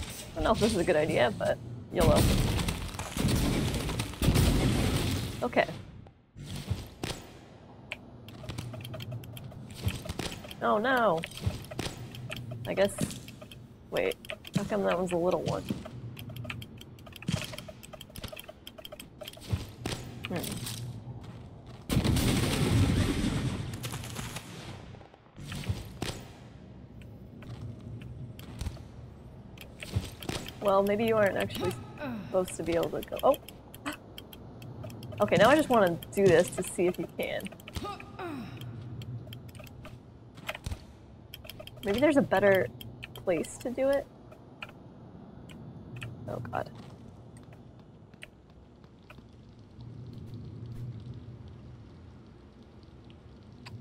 S1: I don't know if this is a good idea, but YOLO. Okay. Oh no! I guess. Wait, how come that one's a little one? Hmm. Well, maybe you aren't actually supposed to be able to go. Oh! Okay, now I just want to do this to see if you can. Maybe there's a better place to do it? Oh god.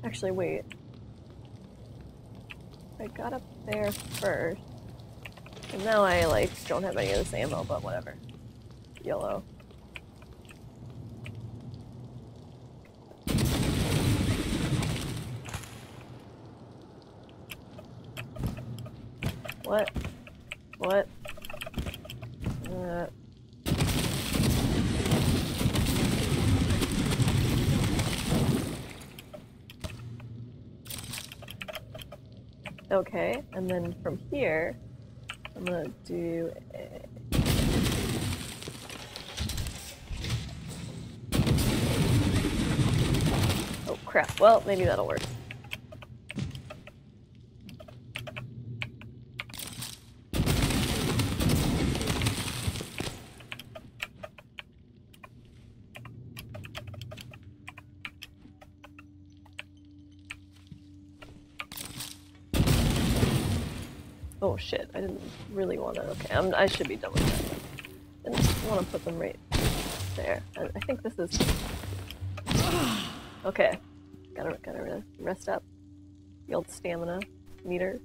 S1: Actually, wait. I got up there first. And now I, like, don't have any of this ammo, but whatever. Yellow. What? Uh. Okay, and then from here, I'm gonna do a... Oh crap, well, maybe that'll work. Oh shit, I didn't really want to. Okay, I'm, I should be done with that. Didn't want to put them right there. I, I think this is. Okay, gotta gotta rest up. The old stamina meter.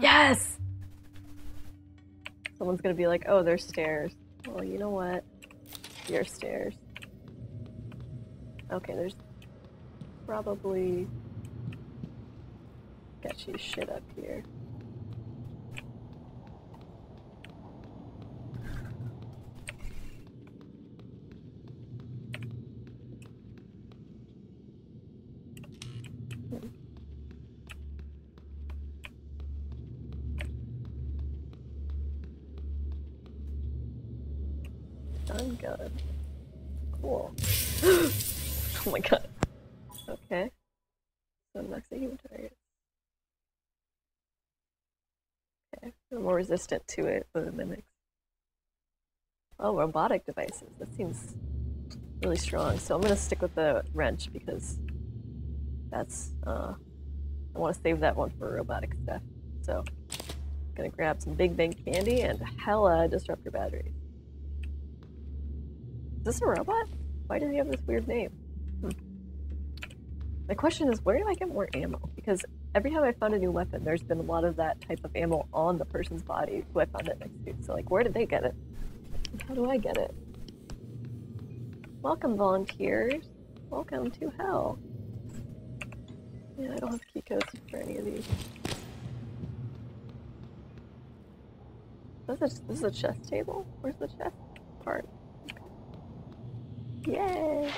S1: Yes! Someone's gonna be like, oh, there's stairs. Well, you know what? Your stairs. Okay, there's probably sketchy shit up here. More resistant to it than the mimics. Oh, robotic devices. That seems really strong. So I'm gonna stick with the wrench because That's, uh, I want to save that one for robotic stuff. So, I'm gonna grab some Big Bang candy and hella disruptor batteries. Is this a robot? Why does he have this weird name? Hmm. My question is, where do I get more ammo? Because every time I found a new weapon, there's been a lot of that type of ammo on the person's body who I found it next to. So, like, where did they get it? How do I get it? Welcome, volunteers. Welcome to hell. Yeah, I don't have key codes for any of these. This is, this is a chess table? Where's the chess part? Yay!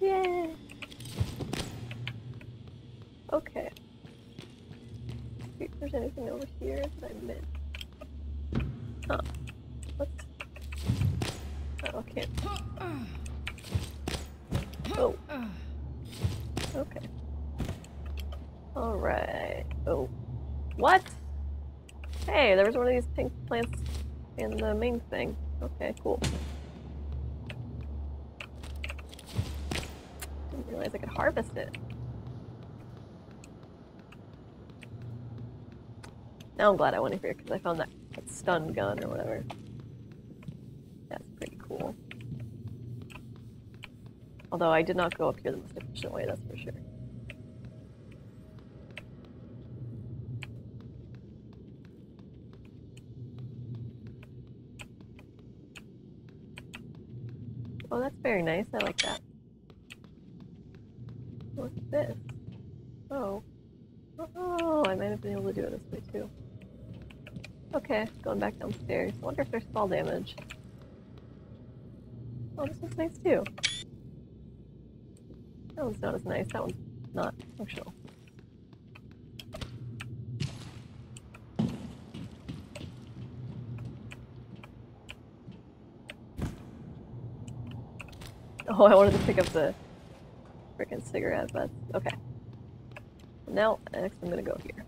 S1: Yay! Okay. If there's anything over here that I missed. Oh, huh. What's... Oh, oh, okay. Oh. Okay. Alright. Oh. What? Hey, there was one of these pink plants in the main thing. Okay, cool. Didn't realize I could harvest it. Now I'm glad I went up here because I found that, that stun gun or whatever. That's pretty cool. Although I did not go up here the most efficient way, that's for sure. Oh, that's very nice. I like that. What's this? Oh. Oh, I might have been able to do it this way too. Okay, going back downstairs. I wonder if there's fall damage. Oh, this one's nice too. That one's not as nice. That one's not functional. Oh, I wanted to pick up the freaking cigarette but Okay. Now, next I'm gonna go here.